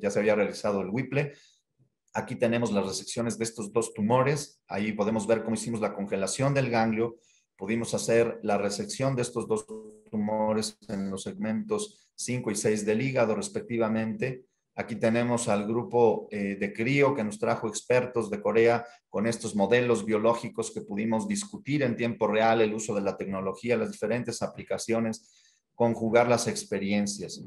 ya se había realizado el WIPLE. Aquí tenemos las resecciones de estos dos tumores, ahí podemos ver cómo hicimos la congelación del ganglio, pudimos hacer la resección de estos dos tumores en los segmentos 5 y 6 del hígado respectivamente. Aquí tenemos al grupo eh, de CRIO que nos trajo expertos de Corea con estos modelos biológicos que pudimos discutir en tiempo real, el uso de la tecnología, las diferentes aplicaciones conjugar las experiencias.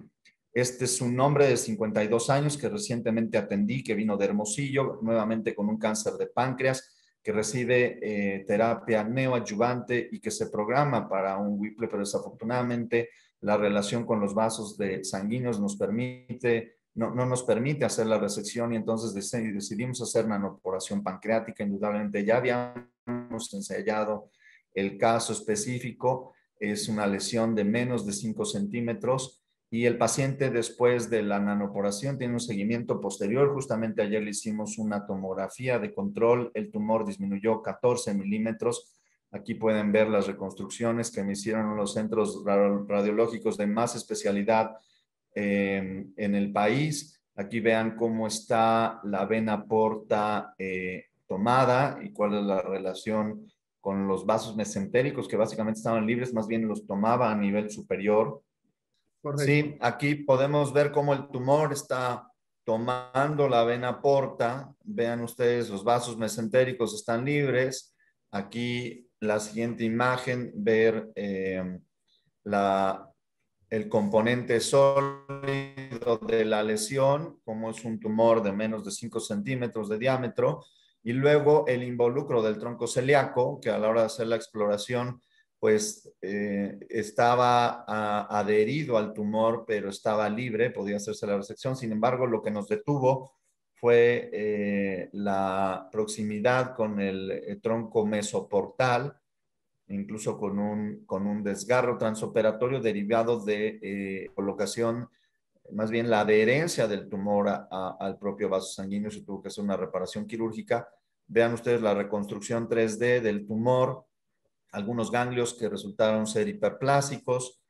Este es un hombre de 52 años que recientemente atendí, que vino de Hermosillo, nuevamente con un cáncer de páncreas, que recibe eh, terapia neoadyuvante y que se programa para un Whipple, pero desafortunadamente la relación con los vasos de sanguíneos nos permite, no, no nos permite hacer la resección y entonces decidimos hacer nanoporación pancreática. Indudablemente ya habíamos ensayado el caso específico es una lesión de menos de 5 centímetros y el paciente después de la nanoporación tiene un seguimiento posterior. Justamente ayer le hicimos una tomografía de control, el tumor disminuyó 14 milímetros. Aquí pueden ver las reconstrucciones que me hicieron los centros radiológicos de más especialidad eh, en el país. Aquí vean cómo está la vena porta eh, tomada y cuál es la relación con los vasos mesentéricos que básicamente estaban libres, más bien los tomaba a nivel superior. Sí, aquí podemos ver cómo el tumor está tomando la vena porta. Vean ustedes, los vasos mesentéricos están libres. Aquí la siguiente imagen, ver eh, la, el componente sólido de la lesión, como es un tumor de menos de 5 centímetros de diámetro y luego el involucro del tronco celíaco, que a la hora de hacer la exploración, pues eh, estaba adherido al tumor, pero estaba libre, podía hacerse la resección. Sin embargo, lo que nos detuvo fue eh, la proximidad con el, tronco mesoportal incluso con un, con un desgarro transoperatorio derivado de eh, colocación, más bien la adherencia del tumor al propio vaso sanguíneo, se tuvo que hacer una reparación quirúrgica. Vean ustedes la reconstrucción 3D del tumor, algunos ganglios que resultaron ser hiperplásicos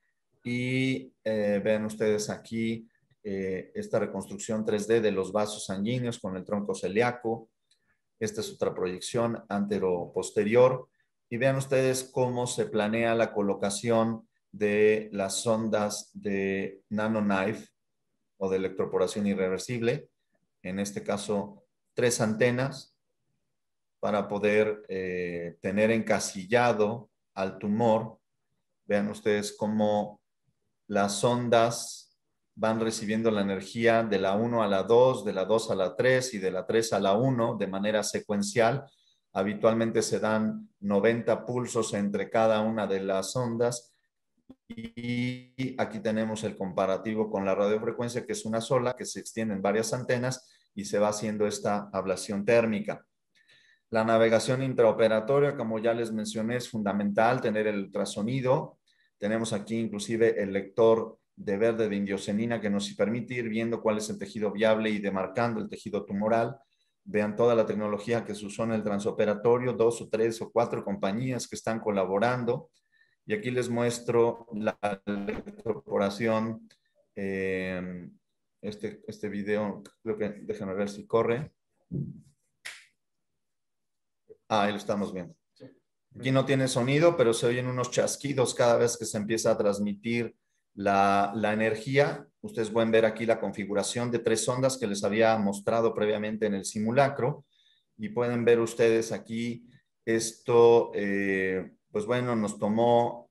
y eh, vean ustedes aquí eh, esta reconstrucción 3D de los vasos sanguíneos con el tronco celíaco. Esta es otra proyección antero-posterior y vean ustedes cómo se planea la colocación de las sondas de nanoknife o de electroporación irreversible. En este caso, tres antenas para poder eh, tener encasillado al tumor. Vean ustedes cómo las ondas van recibiendo la energía de la 1 a la 2, de la 2 a la 3 y de la 3 a la 1 de manera secuencial Habitualmente se dan 90 pulsos entre cada una de las ondas y aquí tenemos el comparativo con la radiofrecuencia, que es una sola, que se extiende en varias antenas y se va haciendo esta ablación térmica. La navegación intraoperatoria, como ya les mencioné, es fundamental tener el ultrasonido. Tenemos aquí inclusive el lector de verde de indiocenina que nos permite ir viendo cuál es el tejido viable y demarcando el tejido tumoral. Vean toda la tecnología que se usó en el transoperatorio, dos o tres o cuatro compañías que están colaborando. Y aquí les muestro la electroporación. Eh, este, este video, creo que déjenme ver si corre. Ah, ahí lo estamos viendo. Aquí no tiene sonido, pero se oyen unos chasquidos cada vez que se empieza a transmitir la, la energía Ustedes pueden ver aquí la configuración de tres ondas que les había mostrado previamente en el simulacro y pueden ver ustedes aquí esto, eh, pues bueno, nos tomó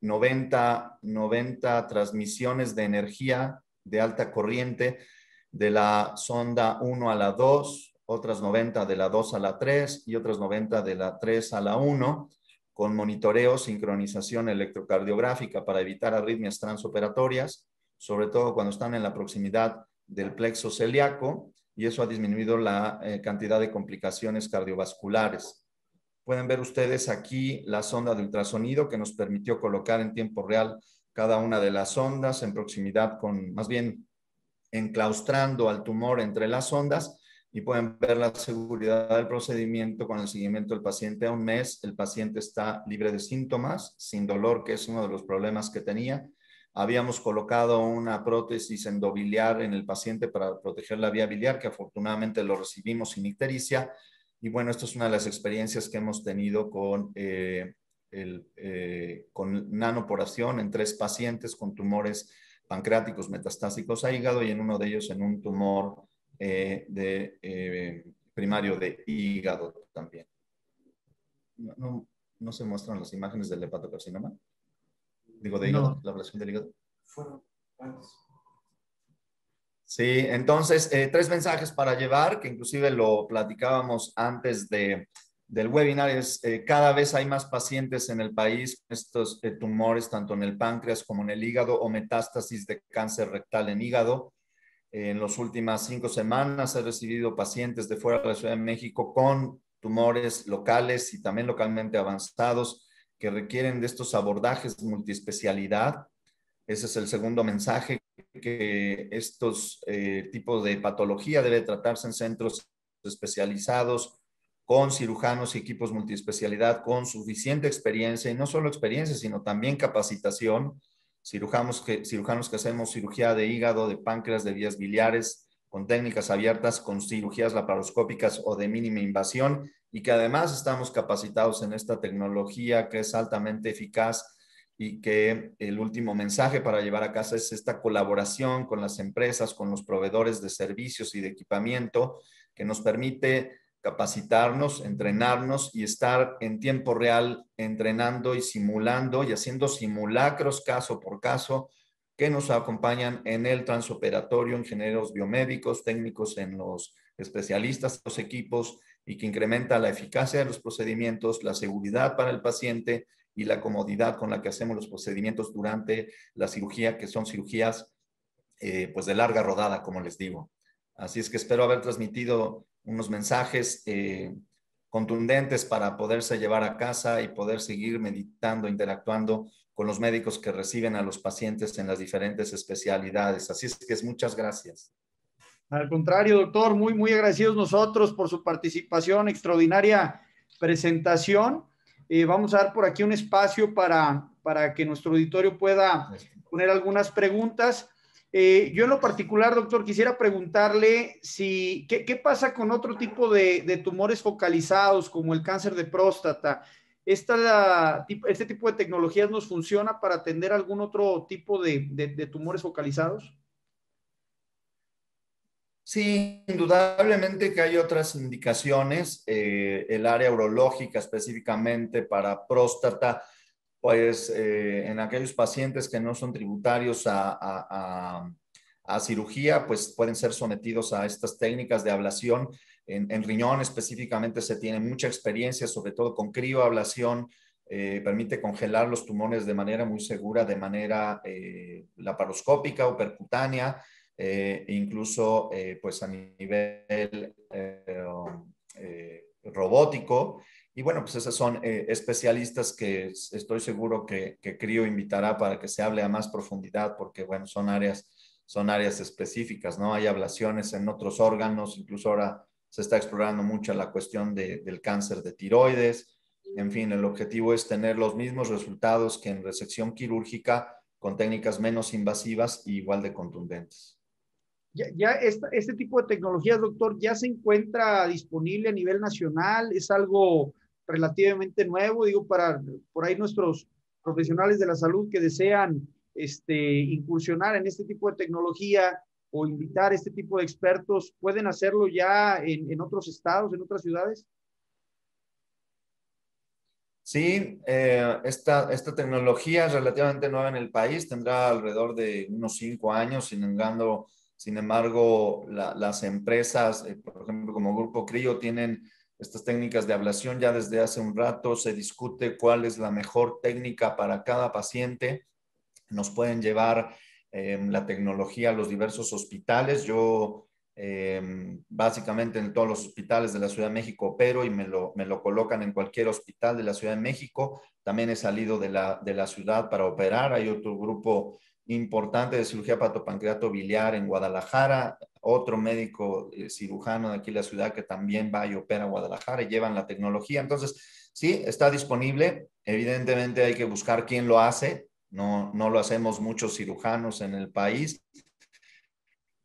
90, eh, 90 transmisiones de energía de alta corriente de la sonda 1 a la 2, otras 90 de la 2 a la 3 y otras 90 de la 3 a la 1 con monitoreo, sincronización electrocardiográfica para evitar arritmias transoperatorias sobre todo cuando están en la proximidad del plexo celíaco, y eso ha disminuido la eh, cantidad de complicaciones cardiovasculares. Pueden ver ustedes aquí la sonda de ultrasonido que nos permitió colocar en tiempo real cada una de las ondas en proximidad con, más bien, enclaustrando al tumor entre las ondas y pueden ver la seguridad del procedimiento con el seguimiento del paciente a un mes. El paciente está libre de síntomas, sin dolor, que es uno de los problemas que tenía, Habíamos colocado una prótesis endobiliar en el paciente para proteger la vía biliar, que afortunadamente lo recibimos sin ictericia. Y bueno, esto es una de las experiencias que hemos tenido con, eh, el, eh, con nanoporación en tres pacientes con tumores pancreáticos metastásicos a hígado y en uno de ellos en un tumor eh, de, primario de hígado también. No, no, se muestran las imágenes del hepatocarcinoma. Digo, de hígado, la ablación del hígado. Fueron Sí, entonces, eh, tres mensajes para llevar, que inclusive lo platicábamos antes de, del webinar, es eh, cada vez hay más pacientes en el país estos eh, tumores, tanto en el páncreas como en el hígado, o metástasis de cáncer rectal en hígado. En las últimas cinco semanas he recibido pacientes de fuera de la Ciudad de México con tumores locales y también localmente avanzados que requieren de estos abordajes de multiespecialidad. Ese es el segundo mensaje, que estos eh, tipos de patología debe tratarse en centros especializados con cirujanos y equipos multiespecialidad con suficiente experiencia, y no solo experiencia, sino también capacitación. Cirujanos que, cirujanos que hacemos cirugía de hígado, de páncreas, de vías biliares, con técnicas abiertas, con cirugías laparoscópicas o de mínima invasión, y que además estamos capacitados en esta tecnología que es altamente eficaz y que el último mensaje para llevar a casa es esta colaboración con las empresas, con los proveedores de servicios y de equipamiento que nos permite capacitarnos, entrenarnos y estar en tiempo real entrenando y simulando y haciendo simulacros caso por caso que nos acompañan en el transoperatorio, ingenieros biomédicos, técnicos en los especialistas, los equipos y que incrementa la eficacia de los procedimientos, la seguridad para el paciente y la comodidad con la que hacemos los procedimientos durante la cirugía, que son cirugías eh, pues de larga rodada, como les digo. Así es que espero haber transmitido unos mensajes eh, contundentes para poderse llevar a casa y poder seguir meditando, interactuando con los médicos que reciben a los pacientes en las diferentes especialidades. Así es que es muchas gracias. Al contrario, doctor, muy, muy agradecidos nosotros por su participación, extraordinaria presentación. Eh, vamos a dar por aquí un espacio para, para que nuestro auditorio pueda poner algunas preguntas. Eh, yo en lo particular, doctor, quisiera preguntarle si, ¿qué, pasa con otro tipo de, tumores focalizados como el cáncer de próstata? Esta, ¿Este tipo de tecnologías nos funciona para atender algún otro tipo de tumores focalizados? Sí, indudablemente que hay otras indicaciones. Eh, el área urológica específicamente para próstata, pues eh, en aquellos pacientes que no son tributarios a, cirugía, pues pueden ser sometidos a estas técnicas de ablación. En, riñón específicamente se tiene mucha experiencia, sobre todo con crioablación. Eh, permite congelar los tumores de manera muy segura, de manera laparoscópica o percutánea eh, incluso eh, pues a nivel eh, robótico. Y bueno, pues esos son especialistas que estoy seguro que, que CRIO invitará para que se hable a más profundidad, porque bueno, son áreas, son áreas específicas, ¿no? Hay ablaciones en otros órganos, incluso ahora se está explorando mucho la cuestión de, del cáncer de tiroides. En fin, el objetivo es tener los mismos resultados que en resección quirúrgica con técnicas menos invasivas y igual de contundentes ya, este tipo de tecnologías, doctor, ya se encuentra disponible a nivel nacional, es algo relativamente nuevo, digo, para por ahí nuestros profesionales de la salud que desean este, incursionar en este tipo de tecnología o invitar este tipo de expertos, ¿pueden hacerlo ya en, otros estados, en otras ciudades? Sí, eh, esta, esta tecnología es relativamente nueva en el país, tendrá alrededor de unos cinco años, sin embargo, las empresas, eh, por ejemplo, como Grupo Crío, tienen estas técnicas de ablación ya desde hace un rato. Se discute cuál es la mejor técnica para cada paciente. Nos pueden llevar em, la tecnología a los diversos hospitales. Yo em, básicamente en todos los hospitales de la Ciudad de México opero y me lo, me lo colocan en cualquier hospital de la Ciudad de México. También he salido de la, de la ciudad para operar. Hay otro grupo importante de cirugía patopancreato biliar en Guadalajara, otro médico eh, cirujano de aquí en la ciudad que también va y opera en Guadalajara y llevan la tecnología. Entonces, sí, está disponible. Evidentemente hay que buscar quién lo hace. No, no lo hacemos muchos cirujanos en el país,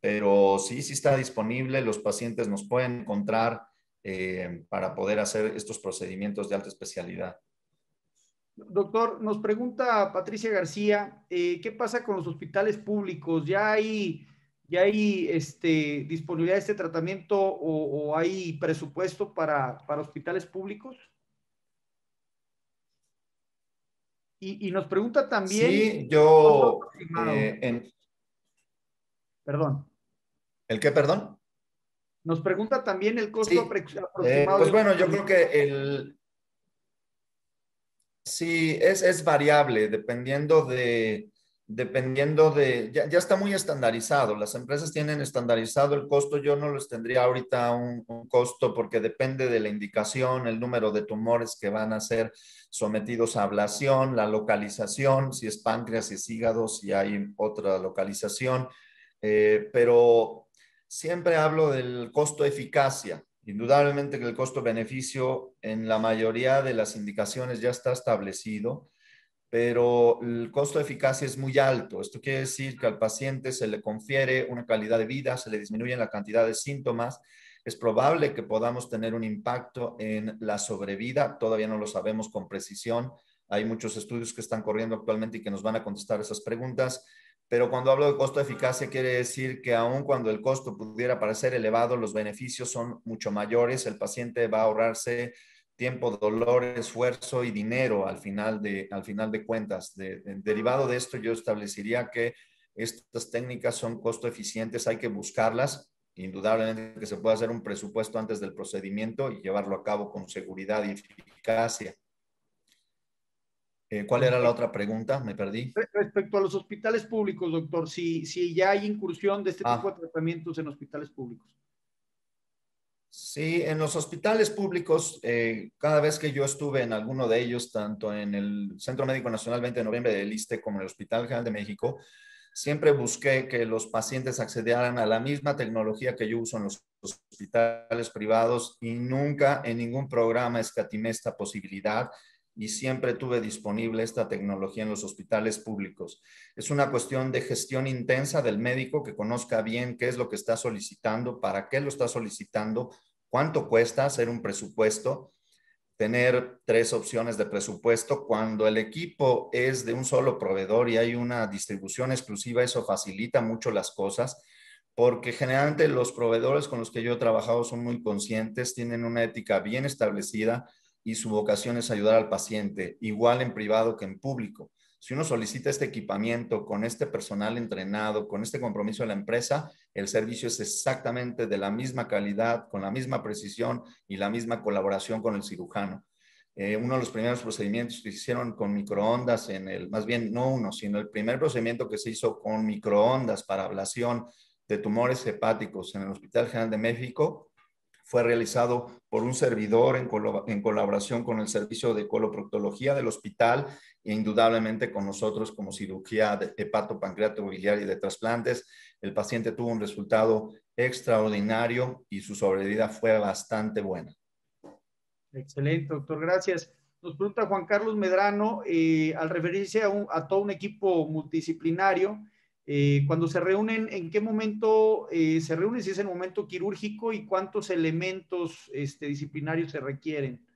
pero sí, sí está disponible. Los pacientes nos pueden encontrar eh, para poder hacer estos procedimientos de alta especialidad. Doctor, nos pregunta Patricia García, eh, ¿qué pasa con los hospitales públicos? ¿Ya hay, ya hay este, disponibilidad de este tratamiento o, hay presupuesto para, hospitales públicos? Y, nos pregunta también... Sí, yo... Eh, perdón. ¿El qué, perdón? Nos pregunta también el costo eh, aproximado. pues bueno, yo creo que el, Sí, es, es variable, dependiendo de, dependiendo de, ya, ya, está muy estandarizado, las empresas tienen estandarizado el costo, yo no les tendría ahorita un, un, costo porque depende de la indicación, el número de tumores que van a ser sometidos a ablación, la localización, si es páncreas, si es hígado, si hay otra localización, eh, pero siempre hablo del costo eficacia. Indudablemente que el costo-beneficio en la mayoría de las indicaciones ya está establecido, pero el costo de eficacia es muy alto. Esto quiere decir que al paciente se le confiere una calidad de vida, se le disminuye la cantidad de síntomas. Es probable que podamos tener un impacto en la sobrevida, todavía no lo sabemos con precisión. Hay muchos estudios que están corriendo actualmente y que nos van a contestar esas preguntas, pero cuando hablo de costo de eficacia quiere decir que aun cuando el costo pudiera parecer elevado, los beneficios son mucho mayores, el paciente va a ahorrarse tiempo, dolor, esfuerzo y dinero al final de, al final de cuentas. derivado de esto, yo establecería que estas técnicas son costo eficientes, hay que buscarlas. Indudablemente que se puede hacer un presupuesto antes del procedimiento y llevarlo a cabo con seguridad y eficacia. Eh, ¿Cuál era la otra pregunta? Me perdí. Respecto a los hospitales públicos, doctor, si, si ya hay incursión de este ah. tipo de tratamientos en hospitales públicos. Sí, en los hospitales públicos, eh, cada vez que yo estuve en alguno de ellos, tanto en el Centro Médico Nacional 20 de noviembre del ISTE como en el Hospital General de México, siempre busqué que los pacientes accedieran a la misma tecnología que yo uso en los hospitales privados y nunca en ningún programa escatimé esta posibilidad y siempre tuve disponible esta tecnología en los hospitales públicos. Es una cuestión de gestión intensa del médico que conozca bien qué es lo que está solicitando, para qué lo está solicitando, cuánto cuesta hacer un presupuesto, tener tres opciones de presupuesto. Cuando el equipo es de un solo proveedor y hay una distribución exclusiva, eso facilita mucho las cosas porque generalmente los proveedores con los que yo he trabajado son muy conscientes, tienen una ética bien establecida y su vocación es ayudar al paciente, igual en privado que en público. Si uno solicita este equipamiento con este personal entrenado, con este compromiso de la empresa, el servicio es exactamente de la misma calidad, con la misma precisión y la misma colaboración con el cirujano. Eh, uno de los primeros procedimientos que hicieron con microondas en el, más bien no uno, sino el primer procedimiento que se hizo con microondas para ablación de tumores hepáticos en el Hospital General de México fue realizado por un servidor en, colaboración con el servicio de coloproctología del hospital e indudablemente con nosotros como cirugía de hepatopancreato biliar y de trasplantes. El paciente tuvo un resultado extraordinario y su sobrevida fue bastante buena. Excelente, doctor. Gracias. Nos pregunta Juan Carlos Medrano, eh, al referirse a todo un equipo multidisciplinario, eh, cuando se reúnen, ¿en qué momento eh, se reúnen? Si es el momento quirúrgico y cuántos elementos este, disciplinarios se requieren.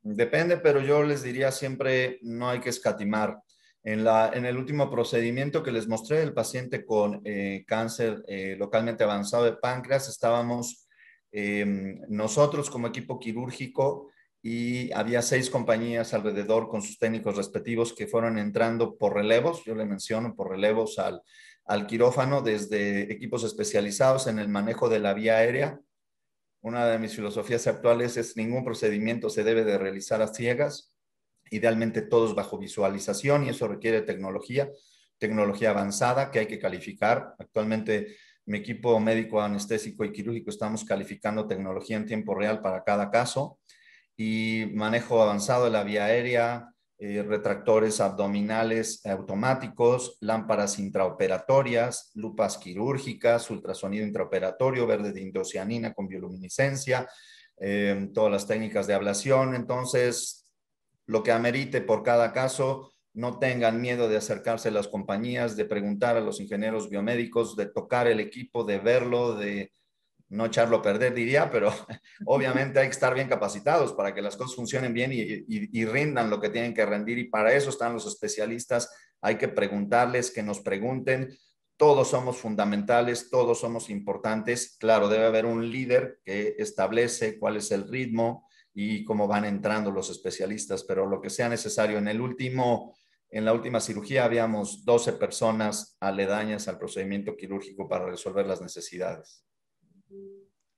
Depende, pero yo les diría siempre no hay que escatimar. En, la, en el último procedimiento que les mostré, el paciente con eh, cáncer localmente avanzado de páncreas, estábamos nosotros como equipo quirúrgico y había seis compañías alrededor con sus técnicos respectivos que fueron entrando por relevos, yo le menciono por relevos al, al quirófano desde equipos especializados en el manejo de la vía aérea. Una de mis filosofías actuales es ningún procedimiento se debe de realizar a ciegas, idealmente todos bajo visualización y eso requiere tecnología, tecnología avanzada que hay que calificar. Actualmente mi equipo médico anestésico y quirúrgico estamos calificando tecnología en tiempo real para cada caso y manejo avanzado de la vía aérea, eh, retractores abdominales automáticos, lámparas intraoperatorias, lupas quirúrgicas, ultrasonido intraoperatorio, verde de indocianina con bioluminiscencia, eh, todas las técnicas de ablación. Entonces, lo que amerite por cada caso, no tengan miedo de acercarse a las compañías, de preguntar a los ingenieros biomédicos, de tocar el equipo, de verlo, de no echarlo a perder, diría, pero obviamente hay que estar bien capacitados para que las cosas funcionen bien y, rindan lo que tienen que rendir. Y para eso están los especialistas. Hay que preguntarles, que nos pregunten. Todos somos fundamentales, todos somos importantes. Claro, debe haber un líder que establece cuál es el ritmo y cómo van entrando los especialistas, pero lo que sea necesario. En el último, en la última cirugía habíamos 12 personas aledañas al procedimiento quirúrgico para resolver las necesidades.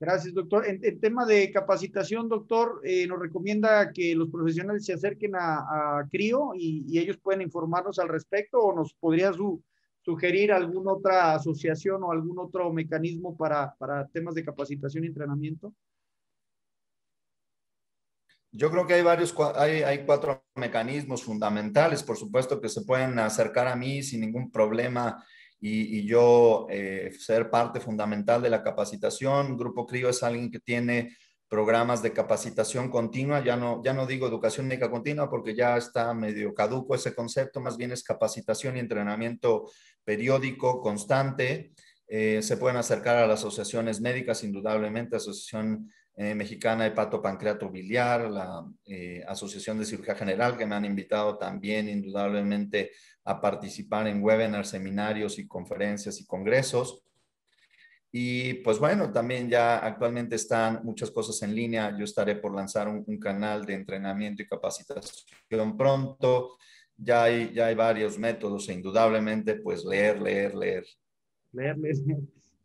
Gracias, doctor. En, tema de capacitación, doctor, eh, nos recomienda que los profesionales se acerquen a, CRIO y, ellos pueden informarnos al respecto o nos podría sugerir alguna otra asociación o algún otro mecanismo para, temas de capacitación y entrenamiento. Yo creo que hay varios, hay, hay, cuatro mecanismos fundamentales, por supuesto, que se pueden acercar a mí sin ningún problema y, yo eh, ser parte fundamental de la capacitación. Grupo CRIO es alguien que tiene programas de capacitación continua, ya no, ya no digo educación médica continua porque ya está medio caduco ese concepto, más bien es capacitación y entrenamiento periódico, constante. Eh, se pueden acercar a las asociaciones médicas, indudablemente, Asociación eh, Mexicana de Pato Pancreato Biliar, la Asociación de Cirugía General, que me han invitado también, indudablemente, a participar en webinars, seminarios y conferencias y congresos. Y pues bueno, también ya actualmente están muchas cosas en línea. Yo estaré por lanzar un, canal de entrenamiento y capacitación pronto. Ya hay, ya hay varios métodos e indudablemente pues leer, leer, leer. Leer, leer.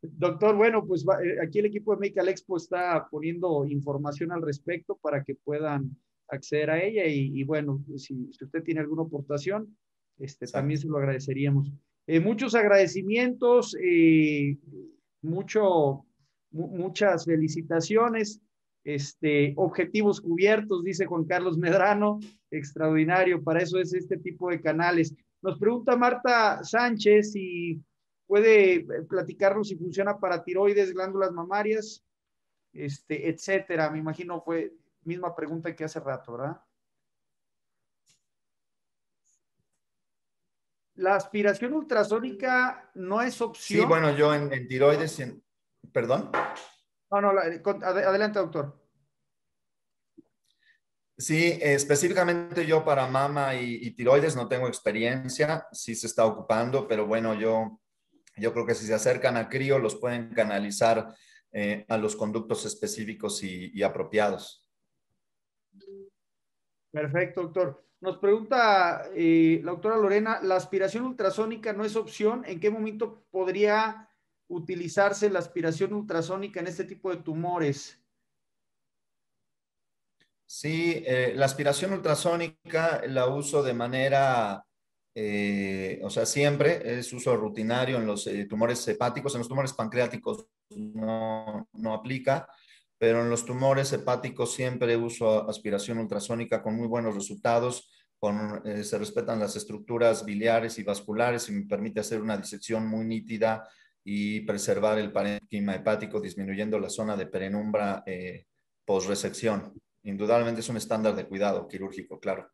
Doctor, bueno, pues eh, aquí el equipo de Medical Expo está poniendo información al respecto para que puedan acceder a ella y, bueno, si, si usted tiene alguna aportación, este, también se lo agradeceríamos. Eh, muchos agradecimientos, eh, mucho, muchas felicitaciones. Este, objetivos cubiertos, dice Juan Carlos Medrano, extraordinario, para eso es este tipo de canales. Nos pregunta Marta Sánchez si puede eh, platicarnos si funciona para tiroides, glándulas mamarias, este, etcétera. Me imagino fue misma pregunta que hace rato, ¿verdad? La aspiración ultrasónica no es opción. Sí, bueno, yo en, tiroides, perdón. No, no, adelante, doctor. Sí, específicamente yo para mama y, tiroides no tengo experiencia, sí se está ocupando, pero bueno, yo, yo creo que si se acercan a crío los pueden canalizar eh, a los conductos específicos y, apropiados. Perfecto, doctor. Nos pregunta eh, la doctora Lorena, ¿la aspiración ultrasónica no es opción? ¿En qué momento podría utilizarse la aspiración ultrasónica en este tipo de tumores? Sí, eh, la aspiración ultrasónica la uso de manera, eh, o sea, siempre es uso rutinario en los eh, tumores hepáticos, en los tumores pancreáticos no, no aplica, pero en los tumores hepáticos siempre uso aspiración ultrasónica con muy buenos resultados. Con, se respetan las estructuras biliares y vasculares y me permite hacer una disección muy nítida y preservar el parénquima hepático disminuyendo la zona de perenumbra eh, post-resección. Indudablemente es un estándar de cuidado quirúrgico, claro.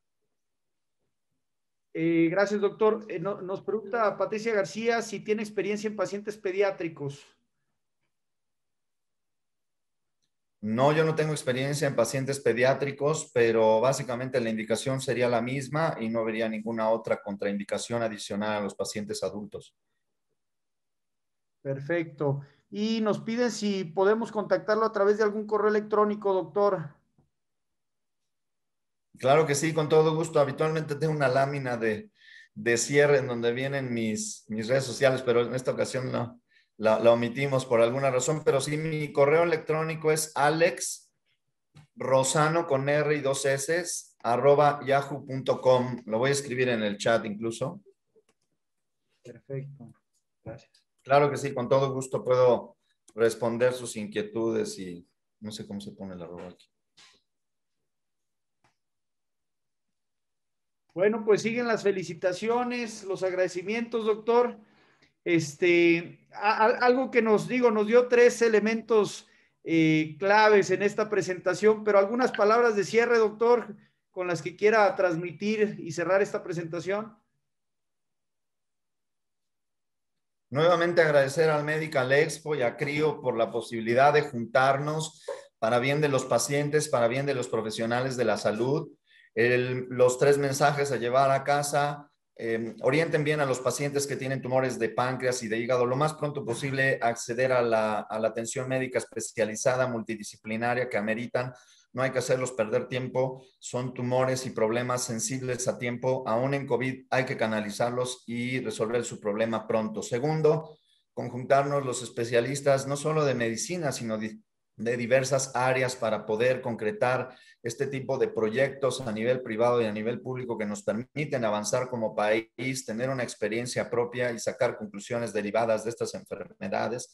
Eh, gracias, doctor. Eh, nos pregunta Patricia García si tiene experiencia en pacientes pediátricos. No, yo no tengo experiencia en pacientes pediátricos, pero básicamente la indicación sería la misma y no habría ninguna otra contraindicación adicional a los pacientes adultos. Perfecto. Y nos piden si podemos contactarlo a través de algún correo electrónico, doctor. Claro que sí, con todo gusto. Habitualmente tengo una lámina de, cierre en donde vienen mis, mis, redes sociales, pero en esta ocasión no, la, omitimos por alguna razón. Pero sí, mi correo electrónico es alex rosano con R y dos S arroba yahoo.com. Lo voy a escribir en el chat incluso. Perfecto. Gracias. Claro que sí, con todo gusto puedo responder sus inquietudes y no sé cómo se pone la ropa aquí. Bueno, pues siguen las felicitaciones, los agradecimientos, doctor. Este, algo que nos digo, nos dio tres elementos eh, claves en esta presentación, pero algunas palabras de cierre, doctor, con las que quiera transmitir y cerrar esta presentación. Nuevamente agradecer al Medical Expo y a CRIO por la posibilidad de juntarnos para bien de los pacientes, para bien de los profesionales de la salud. Los tres mensajes a llevar a casa, em, orienten bien a los pacientes que tienen tumores de páncreas y de hígado, lo más pronto posible acceder a la, a la atención médica especializada, multidisciplinaria que ameritan no hay que hacerlos perder tiempo, son tumores y problemas sensibles a tiempo, aún en COVID hay que canalizarlos y resolver su problema pronto. Segundo, conjuntarnos los especialistas no solo de medicina, sino de, diversas áreas para poder concretar este tipo de proyectos a nivel privado y a nivel público que nos permiten avanzar como país, tener una experiencia propia y sacar conclusiones derivadas de estas enfermedades.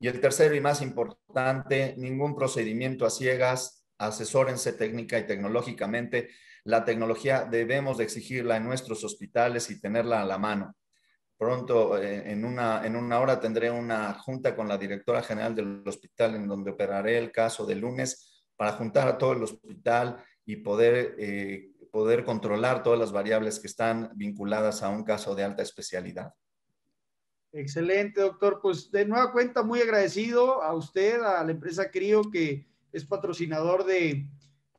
Y el tercero y más importante, ningún procedimiento a ciegas, asesórense técnica y tecnológicamente. La tecnología debemos de exigirla en nuestros hospitales y tenerla a la mano. Pronto, eh, en, una, en una hora, tendré una junta con la directora general del hospital en donde operaré el caso de lunes para juntar a todo el hospital y poder, eh, poder controlar todas las variables que están vinculadas a un caso de alta especialidad. Excelente, doctor. Pues de nueva cuenta, muy agradecido a usted, a la empresa CRIO que es patrocinador de,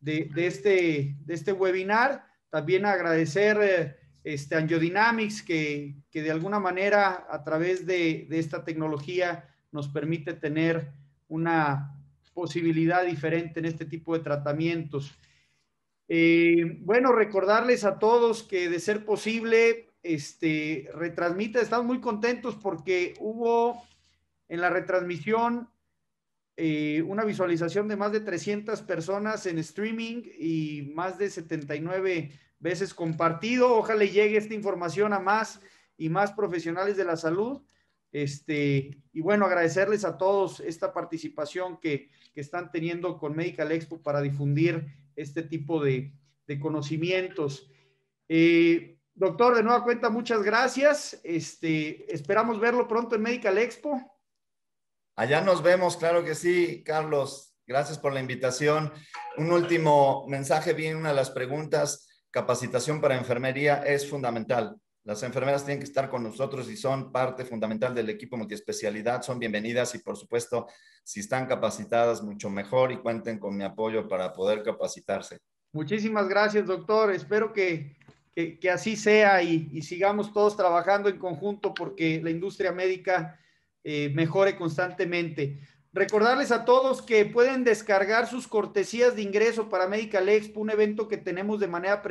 este, de este webinar. También agradecer eh, este Angiodynamics que, que, de alguna manera a través de, esta tecnología nos permite tener una posibilidad diferente en este tipo de tratamientos. Eh, bueno, recordarles a todos que de ser posible, este, retransmite, estamos muy contentos porque hubo en la retransmisión eh, una visualización de más de 300 personas en streaming y más de 79 veces compartido. Ojalá llegue esta información a más y más profesionales de la salud Este, y bueno, agradecerles a todos esta participación que, están teniendo con Medical Expo para difundir este tipo de, conocimientos. Eh, doctor, de nueva cuenta, muchas gracias. Este, esperamos verlo pronto en Medical Expo. Allá nos vemos, claro que sí, Carlos. Gracias por la invitación. Un último mensaje, bien, una de las preguntas. Capacitación para enfermería es fundamental. Las enfermeras tienen que estar con nosotros y son parte fundamental del equipo multiespecialidad. Son bienvenidas y, por supuesto, si están capacitadas, mucho mejor y cuenten con mi apoyo para poder capacitarse. Muchísimas gracias, doctor. Espero que, que, así sea y, sigamos todos trabajando en conjunto porque la industria médica eh, mejore constantemente. Recordarles a todos que pueden descargar sus cortesías de ingreso para Medical Expo, un evento que tenemos de manera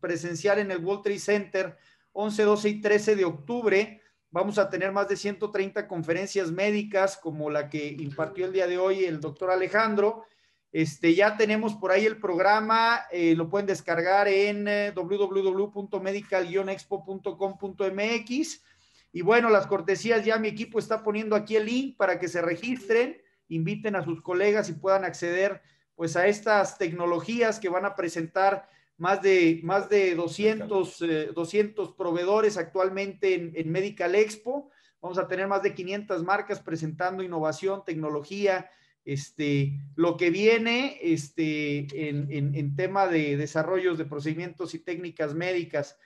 presencial en el World Center, 11, 12 y 13 de octubre. Vamos a tener más de 130 conferencias médicas como la que impartió el día de hoy el doctor Alejandro. Este, ya tenemos por ahí el programa, eh, lo pueden descargar en eh, www.medical-expo.com.mx y bueno, las cortesías ya mi equipo está poniendo aquí el link para que se registren, inviten a sus colegas y puedan acceder pues a estas tecnologías que van a presentar más de, más de 200, 200 eh, proveedores actualmente en, Medical Expo. Vamos a tener más de 500 marcas presentando innovación, tecnología, este, lo que viene este, en, en tema de desarrollos de procedimientos y técnicas médicas.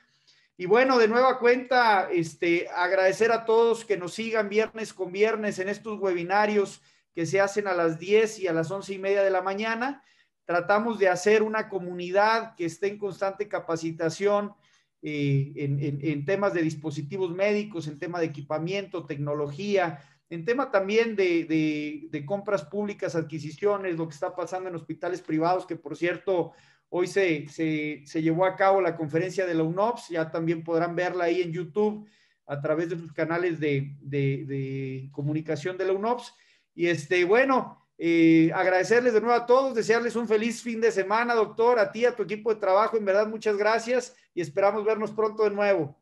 Y bueno, de nueva cuenta, este, agradecer a todos que nos sigan viernes con viernes en estos webinarios que se hacen a las 10 y a las 11 y media de la mañana. Tratamos de hacer una comunidad que esté en constante capacitación eh, en, temas de dispositivos médicos, en tema de equipamiento, tecnología, en tema también de, de compras públicas, adquisiciones, lo que está pasando en hospitales privados, que por cierto, Hoy se, se, llevó a cabo la conferencia de la UNOPS, ya también podrán verla ahí en YouTube a través de sus canales de, de, comunicación de la UNOPS. Y este, bueno, eh, agradecerles de nuevo a todos, desearles un feliz fin de semana, doctor, a ti, a tu equipo de trabajo. En verdad, muchas gracias y esperamos vernos pronto de nuevo.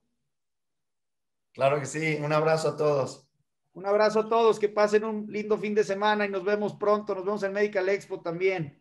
Claro que sí, un abrazo a todos. Un abrazo a todos, que pasen un lindo fin de semana y nos vemos pronto. Nos vemos en Medical Expo también.